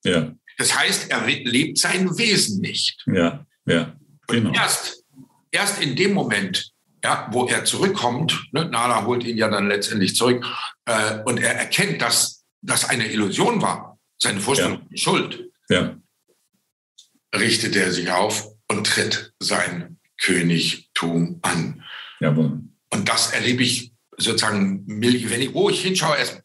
Ja. Das heißt, er lebt sein Wesen nicht. Ja, ja. Genau. Und erst, erst in dem Moment, ja, wo er zurückkommt, ne, Nala holt ihn ja dann letztendlich zurück, äh, und er erkennt, dass das eine Illusion war, seine Vorstellung ja. Schuld. Ja richtet er sich auf und tritt sein Königtum an. Jawohl. Und das erlebe ich sozusagen, wenn ich, wo ich hinschaue, erst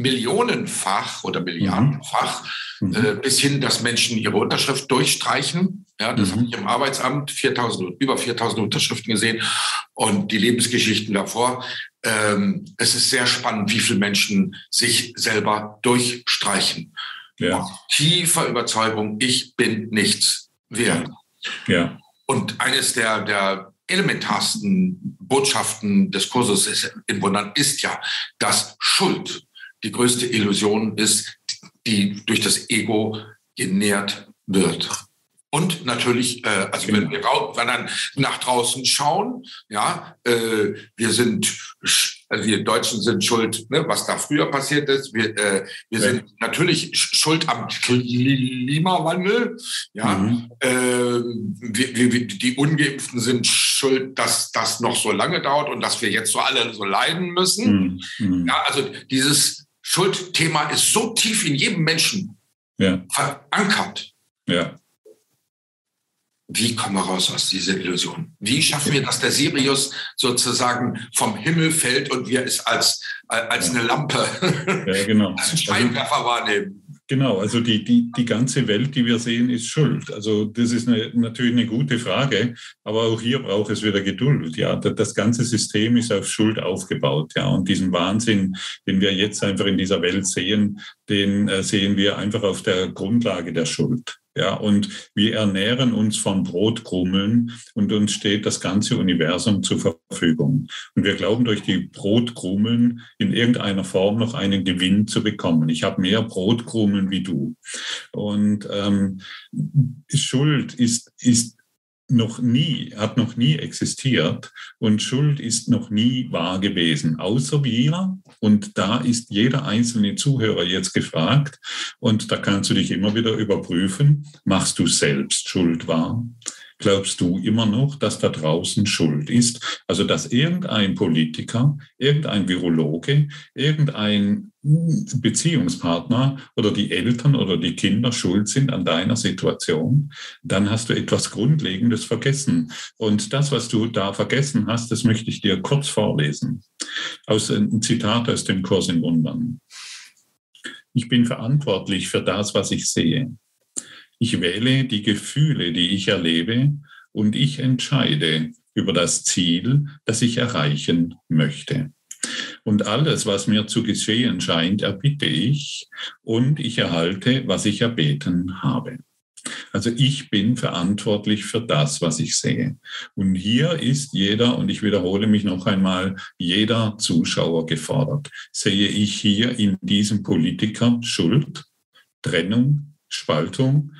millionenfach oder milliardenfach, mhm. äh, bis hin, dass Menschen ihre Unterschrift durchstreichen. Ja, das mhm. habe ich im Arbeitsamt 4000, über 4000 Unterschriften gesehen und die Lebensgeschichten davor. Ähm, es ist sehr spannend, wie viele Menschen sich selber durchstreichen ja. aus tiefer Überzeugung, ich bin nichts wert. Ja. Und eines der, der elementarsten Botschaften des Kurses in Wundern ist ja, dass Schuld die größte Illusion ist, die durch das Ego genährt wird. Und natürlich, äh, also wenn wir wenn dann nach draußen schauen, ja, äh, wir sind, also wir Deutschen sind schuld, ne, was da früher passiert ist. Wir, äh, wir ja. sind natürlich schuld am Klimawandel. Ja, mhm. äh, wir, wir, die Ungeimpften sind schuld, dass das noch so lange dauert und dass wir jetzt so alle so leiden müssen. Mhm. mhm. Ja, also dieses Schuldthema ist so tief in jedem Menschen ja. verankert. Ja wie kommen wir raus aus dieser Illusion? Wie schaffen wir, dass der Sirius sozusagen vom Himmel fällt und wir es als, als eine Lampe, ja, genau. *laughs* als Scheinwerfer wahrnehmen? Genau, also die, die, die ganze Welt, die wir sehen, ist schuld. Also das ist eine, natürlich eine gute Frage, aber auch hier braucht es wieder Geduld. Ja, das ganze System ist auf Schuld aufgebaut. Ja, und diesen Wahnsinn, den wir jetzt einfach in dieser Welt sehen, den äh, sehen wir einfach auf der Grundlage der Schuld. Ja, und wir ernähren uns von Brotkrummeln und uns steht das ganze Universum zur Verfügung. Und wir glauben, durch die Brotkrummeln in irgendeiner Form noch einen Gewinn zu bekommen. Ich habe mehr Brotkrummeln wie du. Und ähm, Schuld ist, ist noch nie, hat noch nie existiert und Schuld ist noch nie wahr gewesen, außer wir. Und da ist jeder einzelne Zuhörer jetzt gefragt und da kannst du dich immer wieder überprüfen, machst du selbst Schuld wahr? Glaubst du immer noch, dass da draußen Schuld ist? Also dass irgendein Politiker, irgendein Virologe, irgendein Beziehungspartner oder die Eltern oder die Kinder schuld sind an deiner Situation, dann hast du etwas Grundlegendes vergessen. Und das, was du da vergessen hast, das möchte ich dir kurz vorlesen. Aus einem Zitat aus dem Kurs in Wundern. Ich bin verantwortlich für das, was ich sehe. Ich wähle die Gefühle, die ich erlebe, und ich entscheide über das Ziel, das ich erreichen möchte. Und alles, was mir zu geschehen scheint, erbitte ich und ich erhalte, was ich erbeten habe. Also ich bin verantwortlich für das, was ich sehe. Und hier ist jeder, und ich wiederhole mich noch einmal, jeder Zuschauer gefordert. Sehe ich hier in diesem Politiker Schuld, Trennung, Spaltung,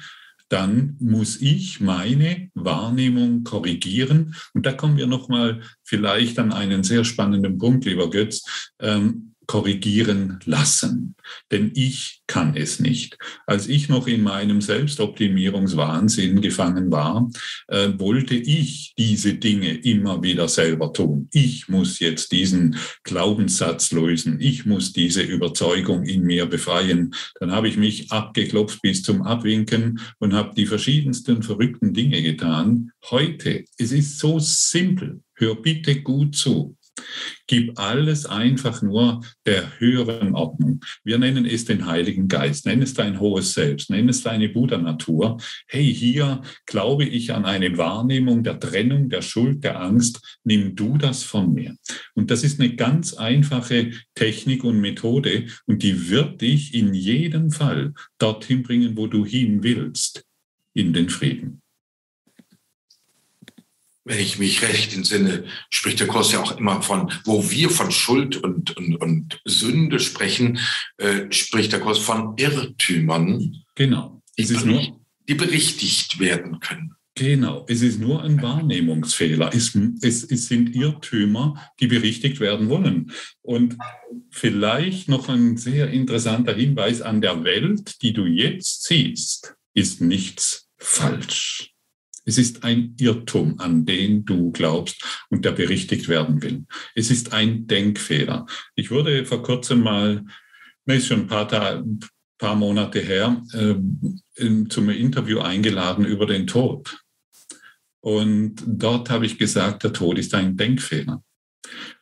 dann muss ich meine Wahrnehmung korrigieren. Und da kommen wir nochmal vielleicht an einen sehr spannenden Punkt, lieber Götz. Ähm, korrigieren lassen. Denn ich kann es nicht. Als ich noch in meinem Selbstoptimierungswahnsinn gefangen war, äh, wollte ich diese Dinge immer wieder selber tun. Ich muss jetzt diesen Glaubenssatz lösen. Ich muss diese Überzeugung in mir befreien. Dann habe ich mich abgeklopft bis zum Abwinken und habe die verschiedensten verrückten Dinge getan. Heute, es ist so simpel. Hör bitte gut zu. Gib alles einfach nur der höheren Ordnung. Wir nennen es den Heiligen Geist, nenn es dein hohes Selbst, nenn es deine Buddha-Natur. Hey, hier glaube ich an eine Wahrnehmung der Trennung, der Schuld, der Angst. Nimm du das von mir. Und das ist eine ganz einfache Technik und Methode und die wird dich in jedem Fall dorthin bringen, wo du hin willst, in den Frieden wenn ich mich recht entsinne, spricht der Kurs ja auch immer von, wo wir von Schuld und, und, und Sünde sprechen, äh, spricht der Kurs von Irrtümern. Genau. Die, bericht, die berichtigt werden können. Genau, es ist nur ein Wahrnehmungsfehler. Es, es, es, sind Irrtümer, die berichtigt werden wollen. Und vielleicht noch ein sehr interessanter Hinweis an der Welt, die du jetzt siehst, ist nichts falsch. Es ist ein Irrtum, an den du glaubst und der berichtigt werden will. Es ist ein Denkfehler. Ich wurde vor kurzem mal, ist schon ein paar, Tage, paar Monate her, äh, zum Interview eingeladen über den Tod. Und dort habe ich gesagt, der Tod ist ein Denkfehler.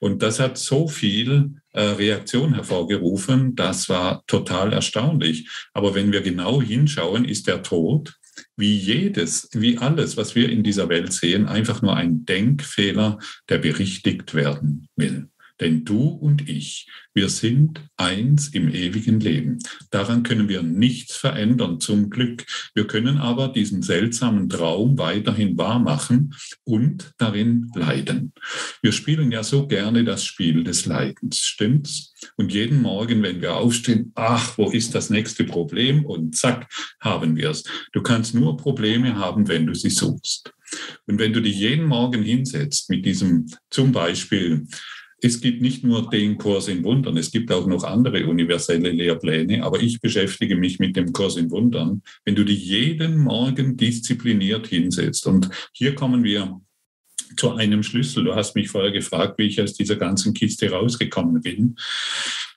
Und das hat so viel äh, Reaktion hervorgerufen, das war total erstaunlich. Aber wenn wir genau hinschauen, ist der Tod wie jedes, wie alles, was wir in dieser Welt sehen, einfach nur ein Denkfehler, der berichtigt werden will. Denn du und ich, wir sind eins im ewigen Leben. Daran können wir nichts verändern, zum Glück. Wir können aber diesen seltsamen Traum weiterhin wahrmachen und darin leiden. Wir spielen ja so gerne das Spiel des Leidens, stimmt's? Und jeden Morgen, wenn wir aufstehen, ach, wo ist das nächste Problem? Und zack, haben wir es. Du kannst nur Probleme haben, wenn du sie suchst. Und wenn du dich jeden Morgen hinsetzt mit diesem zum Beispiel es gibt nicht nur den Kurs in Wundern, es gibt auch noch andere universelle Lehrpläne, aber ich beschäftige mich mit dem Kurs in Wundern. Wenn du dich jeden Morgen diszipliniert hinsetzt, und hier kommen wir zu einem Schlüssel. Du hast mich vorher gefragt, wie ich aus dieser ganzen Kiste rausgekommen bin.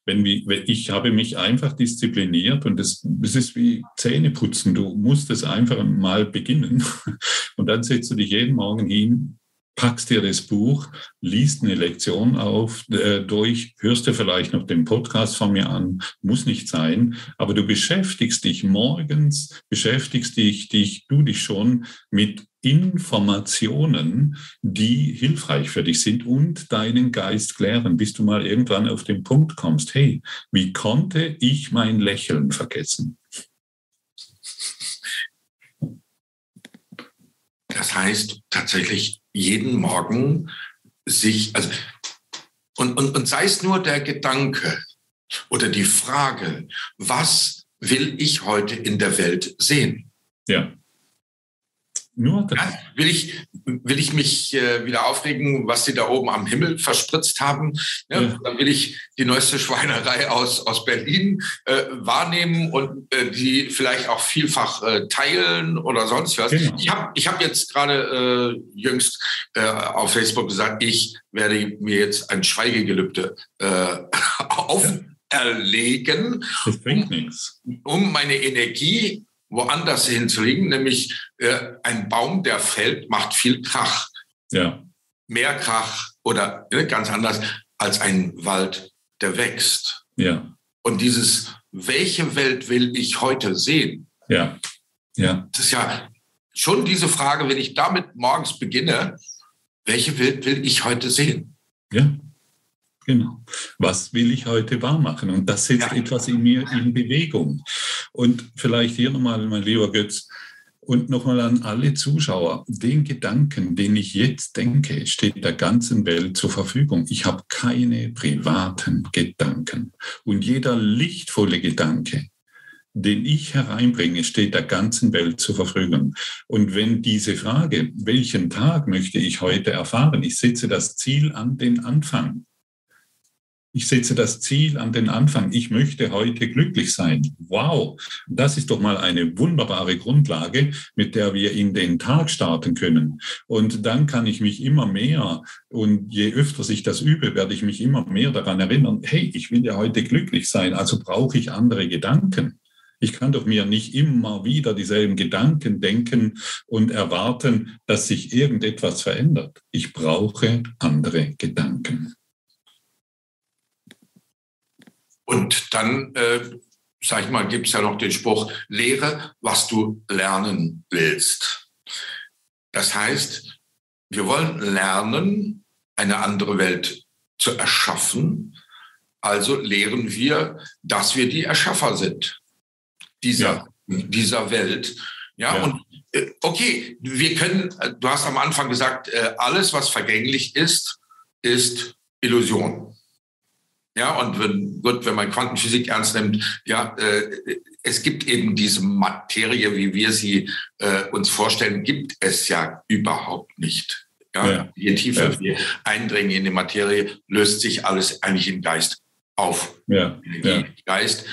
Wenn, wenn ich habe mich einfach diszipliniert und es ist wie Zähneputzen. Du musst es einfach mal beginnen *laughs* und dann setzt du dich jeden Morgen hin, packst dir das Buch, liest eine Lektion auf, äh, durch, hörst dir vielleicht noch den Podcast von mir an, muss nicht sein, aber du beschäftigst dich morgens, beschäftigst dich, dich du dich schon mit Informationen, die hilfreich für dich sind und deinen Geist klären, bis du mal irgendwann auf den Punkt kommst, hey, wie konnte ich mein Lächeln vergessen? Das heißt tatsächlich jeden Morgen sich, also, und, und, und sei es nur der Gedanke oder die Frage, was will ich heute in der Welt sehen? Ja. Nur das. Ja, will, ich, will ich mich äh, wieder aufregen, was Sie da oben am Himmel verspritzt haben? Ja, ja. Dann will ich die neueste Schweinerei aus, aus Berlin äh, wahrnehmen und äh, die vielleicht auch vielfach äh, teilen oder sonst was. Genau. Ich habe ich hab jetzt gerade äh, jüngst äh, auf Facebook gesagt, ich werde mir jetzt ein Schweigegelübde *laughs* auferlegen. Das bringt nichts. Um meine Energie woanders hinzulegen, nämlich äh, ein Baum, der fällt, macht viel Krach. Ja. Mehr Krach oder äh, ganz anders als ein Wald, der wächst. Ja. Und dieses, welche Welt will ich heute sehen? Ja. Ja. Das ist ja schon diese Frage, wenn ich damit morgens beginne, welche Welt will ich heute sehen? Ja. Genau. Was will ich heute wahr machen? Und das setzt ja. etwas in mir in Bewegung. Und vielleicht hier nochmal, mein lieber Götz, und nochmal an alle Zuschauer, den Gedanken, den ich jetzt denke, steht der ganzen Welt zur Verfügung. Ich habe keine privaten Gedanken. Und jeder lichtvolle Gedanke, den ich hereinbringe, steht der ganzen Welt zur Verfügung. Und wenn diese Frage, welchen Tag möchte ich heute erfahren, ich setze das Ziel an den Anfang. Ich setze das Ziel an den Anfang. Ich möchte heute glücklich sein. Wow, das ist doch mal eine wunderbare Grundlage, mit der wir in den Tag starten können. Und dann kann ich mich immer mehr, und je öfter ich das übe, werde ich mich immer mehr daran erinnern, hey, ich will ja heute glücklich sein, also brauche ich andere Gedanken. Ich kann doch mir nicht immer wieder dieselben Gedanken denken und erwarten, dass sich irgendetwas verändert. Ich brauche andere Gedanken. Und dann, äh, sag ich mal, gibt es ja noch den Spruch, lehre, was du lernen willst. Das heißt, wir wollen lernen, eine andere Welt zu erschaffen. Also lehren wir, dass wir die Erschaffer sind dieser, ja. dieser Welt. Ja, ja. und äh, okay, wir können, du hast am Anfang gesagt, äh, alles, was vergänglich ist, ist Illusion. Ja, und wenn, gut, wenn man Quantenphysik ernst nimmt, ja, äh, es gibt eben diese Materie, wie wir sie äh, uns vorstellen, gibt es ja überhaupt nicht. Ja, ja. Je tiefer ja. wir eindringen in die Materie, löst sich alles eigentlich im Geist auf. Ja. ja. Geist.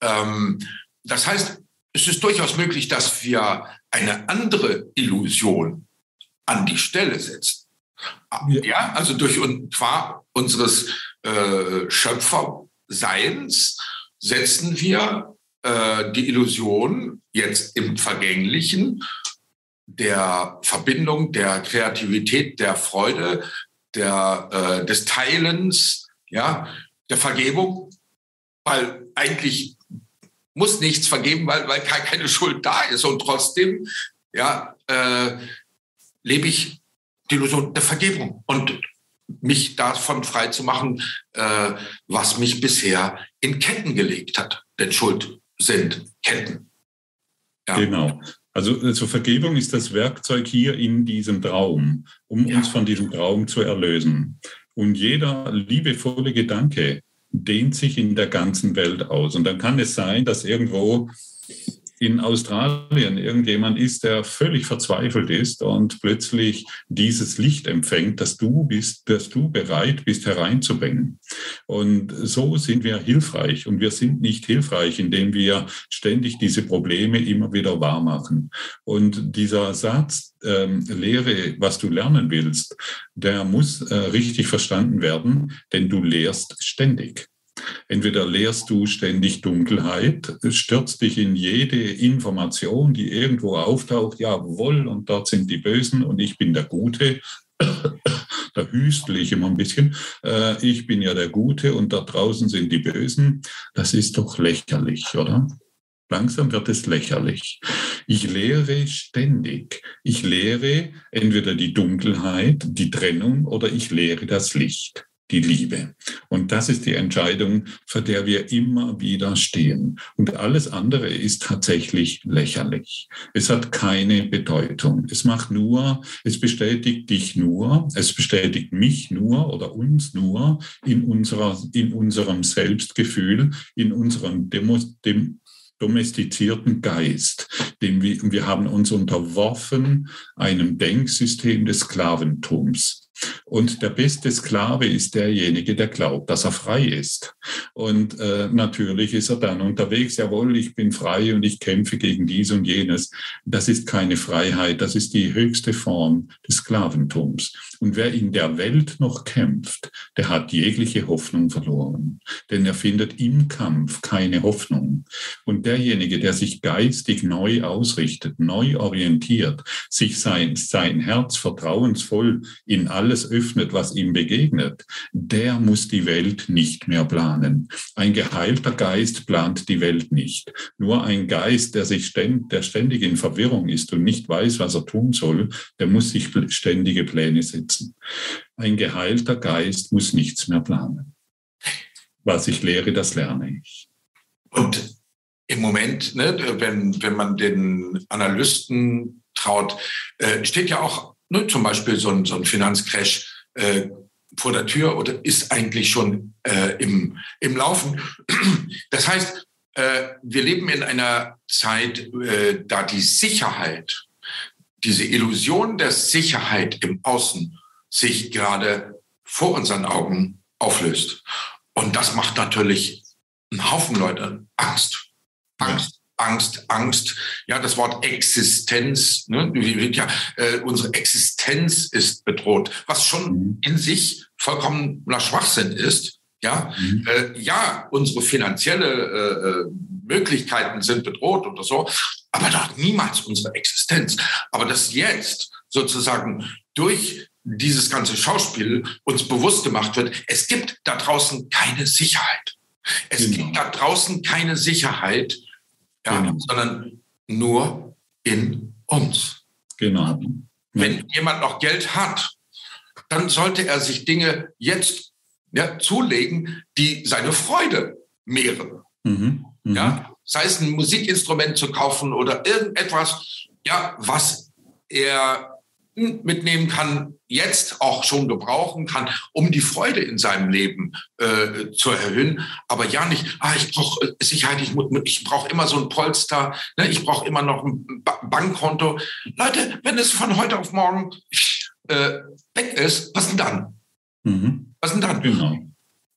Ähm, das heißt, es ist durchaus möglich, dass wir eine andere Illusion an die Stelle setzen. Ja, also durch und qua unseres äh, Schöpferseins setzen wir äh, die Illusion jetzt im Vergänglichen der Verbindung, der Kreativität, der Freude, der, äh, des Teilens, ja, der Vergebung, weil eigentlich muss nichts vergeben, weil, weil keine Schuld da ist. Und trotzdem, ja, äh, lebe ich die Illusion der Vergebung. Und mich davon frei zu machen, äh, was mich bisher in Ketten gelegt hat. Denn Schuld sind Ketten. Ja. Genau. Also, also Vergebung ist das Werkzeug hier in diesem Traum, um ja. uns von diesem Traum zu erlösen. Und jeder liebevolle Gedanke dehnt sich in der ganzen Welt aus. Und dann kann es sein, dass irgendwo in Australien irgendjemand ist, der völlig verzweifelt ist und plötzlich dieses Licht empfängt, dass du bist, dass du bereit bist hereinzubringen. Und so sind wir hilfreich. Und wir sind nicht hilfreich, indem wir ständig diese Probleme immer wieder wahr machen. Und dieser Satz, ähm, Lehre, was du lernen willst, der muss äh, richtig verstanden werden, denn du lehrst ständig. Entweder lehrst du ständig Dunkelheit, stürzt dich in jede Information, die irgendwo auftaucht, jawohl, und dort sind die Bösen und ich bin der Gute. *coughs* da hüstel ich immer ein bisschen. Äh, ich bin ja der Gute und da draußen sind die Bösen. Das ist doch lächerlich, oder? Langsam wird es lächerlich. Ich lehre ständig. Ich lehre entweder die Dunkelheit, die Trennung oder ich lehre das Licht die Liebe. Und das ist die Entscheidung, vor der wir immer wieder stehen. Und alles andere ist tatsächlich lächerlich. Es hat keine Bedeutung. Es macht nur, es bestätigt dich nur, es bestätigt mich nur oder uns nur in, unserer, in unserem Selbstgefühl, in unserem Demo, dem, domestizierten Geist, den wir, wir haben uns unterworfen einem Denksystem des Sklaventums. Und der beste Sklave ist derjenige, der glaubt, dass er frei ist. Und äh, natürlich ist er dann unterwegs, jawohl, ich bin frei und ich kämpfe gegen dies und jenes. Das ist keine Freiheit, das ist die höchste Form des Sklaventums. Und wer in der Welt noch kämpft, der hat jegliche Hoffnung verloren. Denn er findet im Kampf keine Hoffnung. Und derjenige, der sich geistig neu ausrichtet, neu orientiert, sich sein, sein Herz vertrauensvoll in alle alles öffnet, was ihm begegnet, der muss die Welt nicht mehr planen. Ein geheilter Geist plant die Welt nicht. Nur ein Geist, der sich ständ, der ständig in Verwirrung ist und nicht weiß, was er tun soll, der muss sich ständige Pläne setzen. Ein geheilter Geist muss nichts mehr planen. Was ich lehre, das lerne ich. Und im Moment, ne, wenn, wenn man den Analysten traut, äh, steht ja auch ne, zum Beispiel so ein, so ein Finanzcrash äh, vor der Tür oder ist eigentlich schon äh, im, im Laufen. Das heißt, äh, wir leben in einer Zeit, äh, da die Sicherheit, diese Illusion der Sicherheit im Außen sich gerade vor unseren Augen auflöst. Und das macht natürlich einen Haufen Leute Angst. Angst. Angst, Angst, ja, das Wort Existenz, ne, ja, äh, unsere Existenz ist bedroht, was schon mhm. in sich vollkommener Schwachsinn ist. Ja, mhm. äh, ja, unsere finanzielle äh, äh, Möglichkeiten sind bedroht oder so, aber doch niemals unsere Existenz. Aber dass jetzt sozusagen durch dieses ganze Schauspiel uns bewusst gemacht wird, es gibt da draußen keine Sicherheit. Es genau. gibt da draußen keine Sicherheit, ja, genau. sondern nur in uns. Genau. Wenn jemand noch Geld hat, dann sollte er sich Dinge jetzt ja, zulegen, die seine Freude mehren. Mhm. Mhm. Ja, sei es ein Musikinstrument zu kaufen oder irgendetwas, ja, was er mitnehmen kann, jetzt auch schon gebrauchen kann, um die Freude in seinem Leben äh, zu erhöhen. Aber ja nicht, ah, ich brauche äh, Sicherheit, ich, ich brauche immer so ein Polster, ne, ich brauche immer noch ein ba Bankkonto. Leute, wenn es von heute auf morgen äh, weg ist, was denn dann? Mhm. Was denn dann? Genau.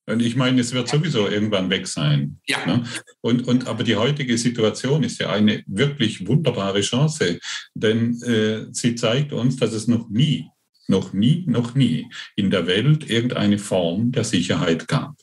Und ich meine, es wird sowieso irgendwann weg sein. Ja. Ne? Und, und, aber die heutige Situation ist ja eine wirklich wunderbare Chance, denn äh, sie zeigt uns, dass es noch nie, noch nie, noch nie in der Welt irgendeine Form der Sicherheit gab.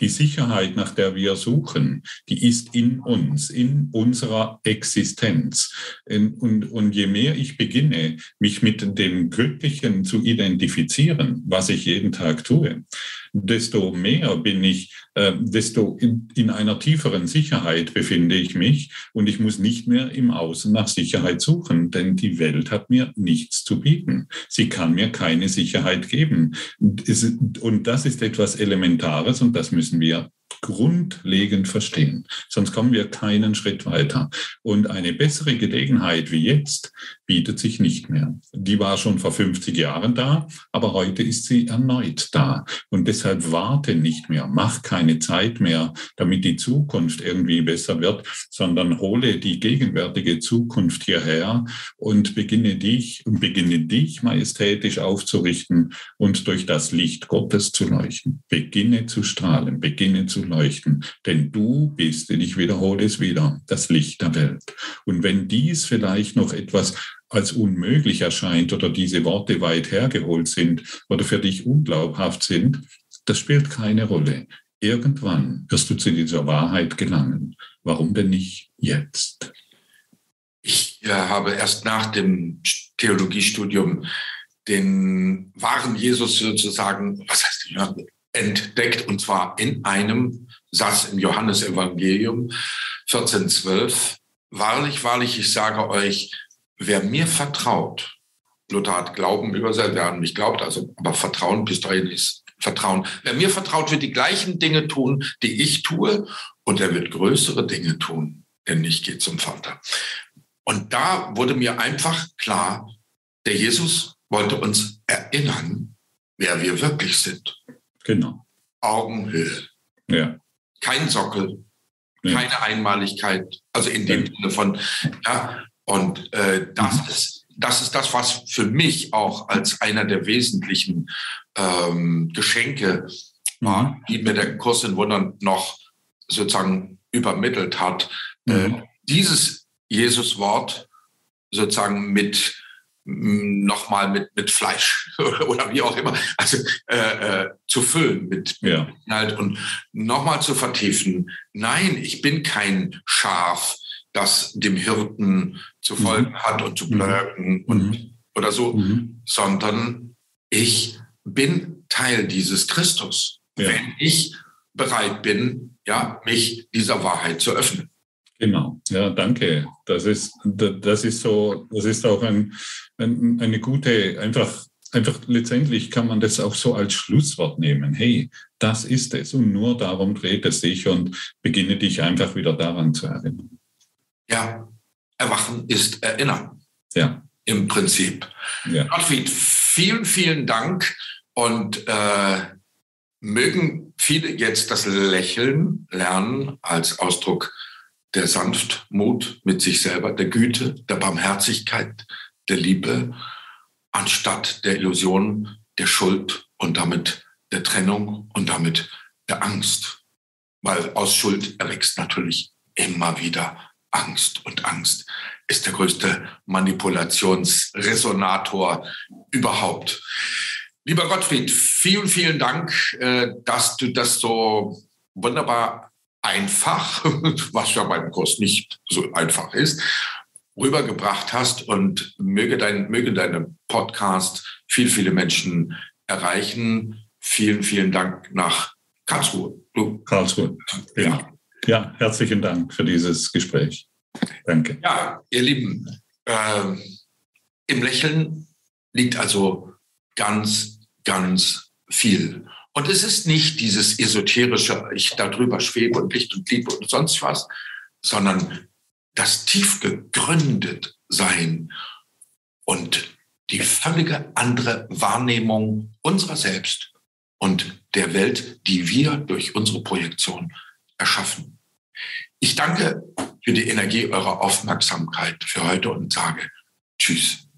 Die Sicherheit, nach der wir suchen, die ist in uns, in unserer Existenz. Und, und je mehr ich beginne, mich mit dem Glücklichen zu identifizieren, was ich jeden Tag tue, desto mehr bin ich, äh, desto in, in einer tieferen Sicherheit befinde ich mich und ich muss nicht mehr im Außen nach Sicherheit suchen, denn die Welt hat mir nichts zu bieten. Sie kann mir keine Sicherheit geben. Und das ist etwas Elementares und das müssen wir grundlegend verstehen. Sonst kommen wir keinen Schritt weiter. Und eine bessere Gelegenheit wie jetzt bietet sich nicht mehr. Die war schon vor 50 Jahren da, aber heute ist sie erneut da. Und deshalb warte nicht mehr, mach keine Zeit mehr, damit die Zukunft irgendwie besser wird, sondern hole die gegenwärtige Zukunft hierher und beginne dich und beginne dich majestätisch aufzurichten und durch das Licht Gottes zu leuchten. Beginne zu strahlen, beginne zu leuchten, denn du bist, ich wiederhole es wieder, das Licht der Welt. Und wenn dies vielleicht noch etwas als unmöglich erscheint oder diese Worte weit hergeholt sind oder für dich unglaubhaft sind, das spielt keine Rolle. Irgendwann wirst du zu dieser Wahrheit gelangen. Warum denn nicht jetzt? Ich äh, habe erst nach dem Theologiestudium den wahren Jesus sozusagen, was heißt entdeckt, und zwar in einem Satz im Johannesevangelium 14,12. Wahrlich, wahrlich, ich sage euch, wer mir vertraut, Luther hat Glauben übersetzt, wer an mich glaubt, also, aber Vertrauen bis dahin ist Vertrauen. Wer mir vertraut, wird die gleichen Dinge tun, die ich tue, und er wird größere Dinge tun, denn ich gehe zum Vater. Und da wurde mir einfach klar, der Jesus wollte uns erinnern, wer wir wirklich sind. Genau. Augenhöhe. Ja. Kein Sockel, ja. keine Einmaligkeit, also in dem ja. Sinne von, ja, Und äh, das, mhm. ist, das ist das, was für mich auch als einer der wesentlichen ähm, Geschenke war, mhm. die mir der Kurs in Wundern noch sozusagen übermittelt hat. Äh, mhm. Äh, dieses Jesus-Wort sozusagen mit nochmal mit, mit Fleisch *laughs* oder wie auch immer, also äh, äh, zu füllen mit, ja. Inhalt und nochmal zu vertiefen. Nein, ich bin kein Schaf, das dem Hirten zu mhm. folgen mhm. hat und zu mhm. blöken mhm. und oder so, mhm. sondern ich bin Teil dieses Christus, ja. wenn ich bereit bin, ja, mich dieser Wahrheit zu öffnen. Genau, ja, danke. Das ist, das ist so, das ist auch ein, ein, eine gute, einfach, einfach letztendlich kann man das auch so als Schlusswort nehmen. Hey, das ist es und nur darum dreht es sich und beginne dich einfach wieder daran zu erinnern. Ja, Erwachen ist Erinnern. Ja. Im Prinzip. Ja. Gottfried, vielen, vielen Dank und äh, mögen viele jetzt das Lächeln lernen als Ausdruck der Sanftmut mit sich selber, der Güte, der Barmherzigkeit, der Liebe, anstatt der Illusion der Schuld und damit der Trennung und damit der Angst. Weil aus Schuld erwächst natürlich immer wieder Angst. Und Angst ist der größte Manipulationsresonator überhaupt. Lieber Gottfried, vielen, vielen Dank, äh, dass du das so wunderbar einfach, *laughs* was ja beim Kurs nicht so einfach ist, rübergebracht hast und möge dein, möge deine Podcast viel, viele Menschen erreichen. Vielen, vielen Dank nach Karlsruhe. Karlsruhe. Ja. Ja, herzlichen Dank für dieses Gespräch. Danke. Ja, ihr Lieben, äh, im Lächeln liegt also ganz, ganz viel. Und es ist nicht dieses esoterische, ich darüber schwebe und Licht und Liebe und sonst was, sondern das tief gegründet sein und die völlige andere Wahrnehmung unserer selbst und der Welt, die wir durch unsere Projektion erschaffen. Ich danke für die Energie eurer Aufmerksamkeit für heute und sage Tschüss.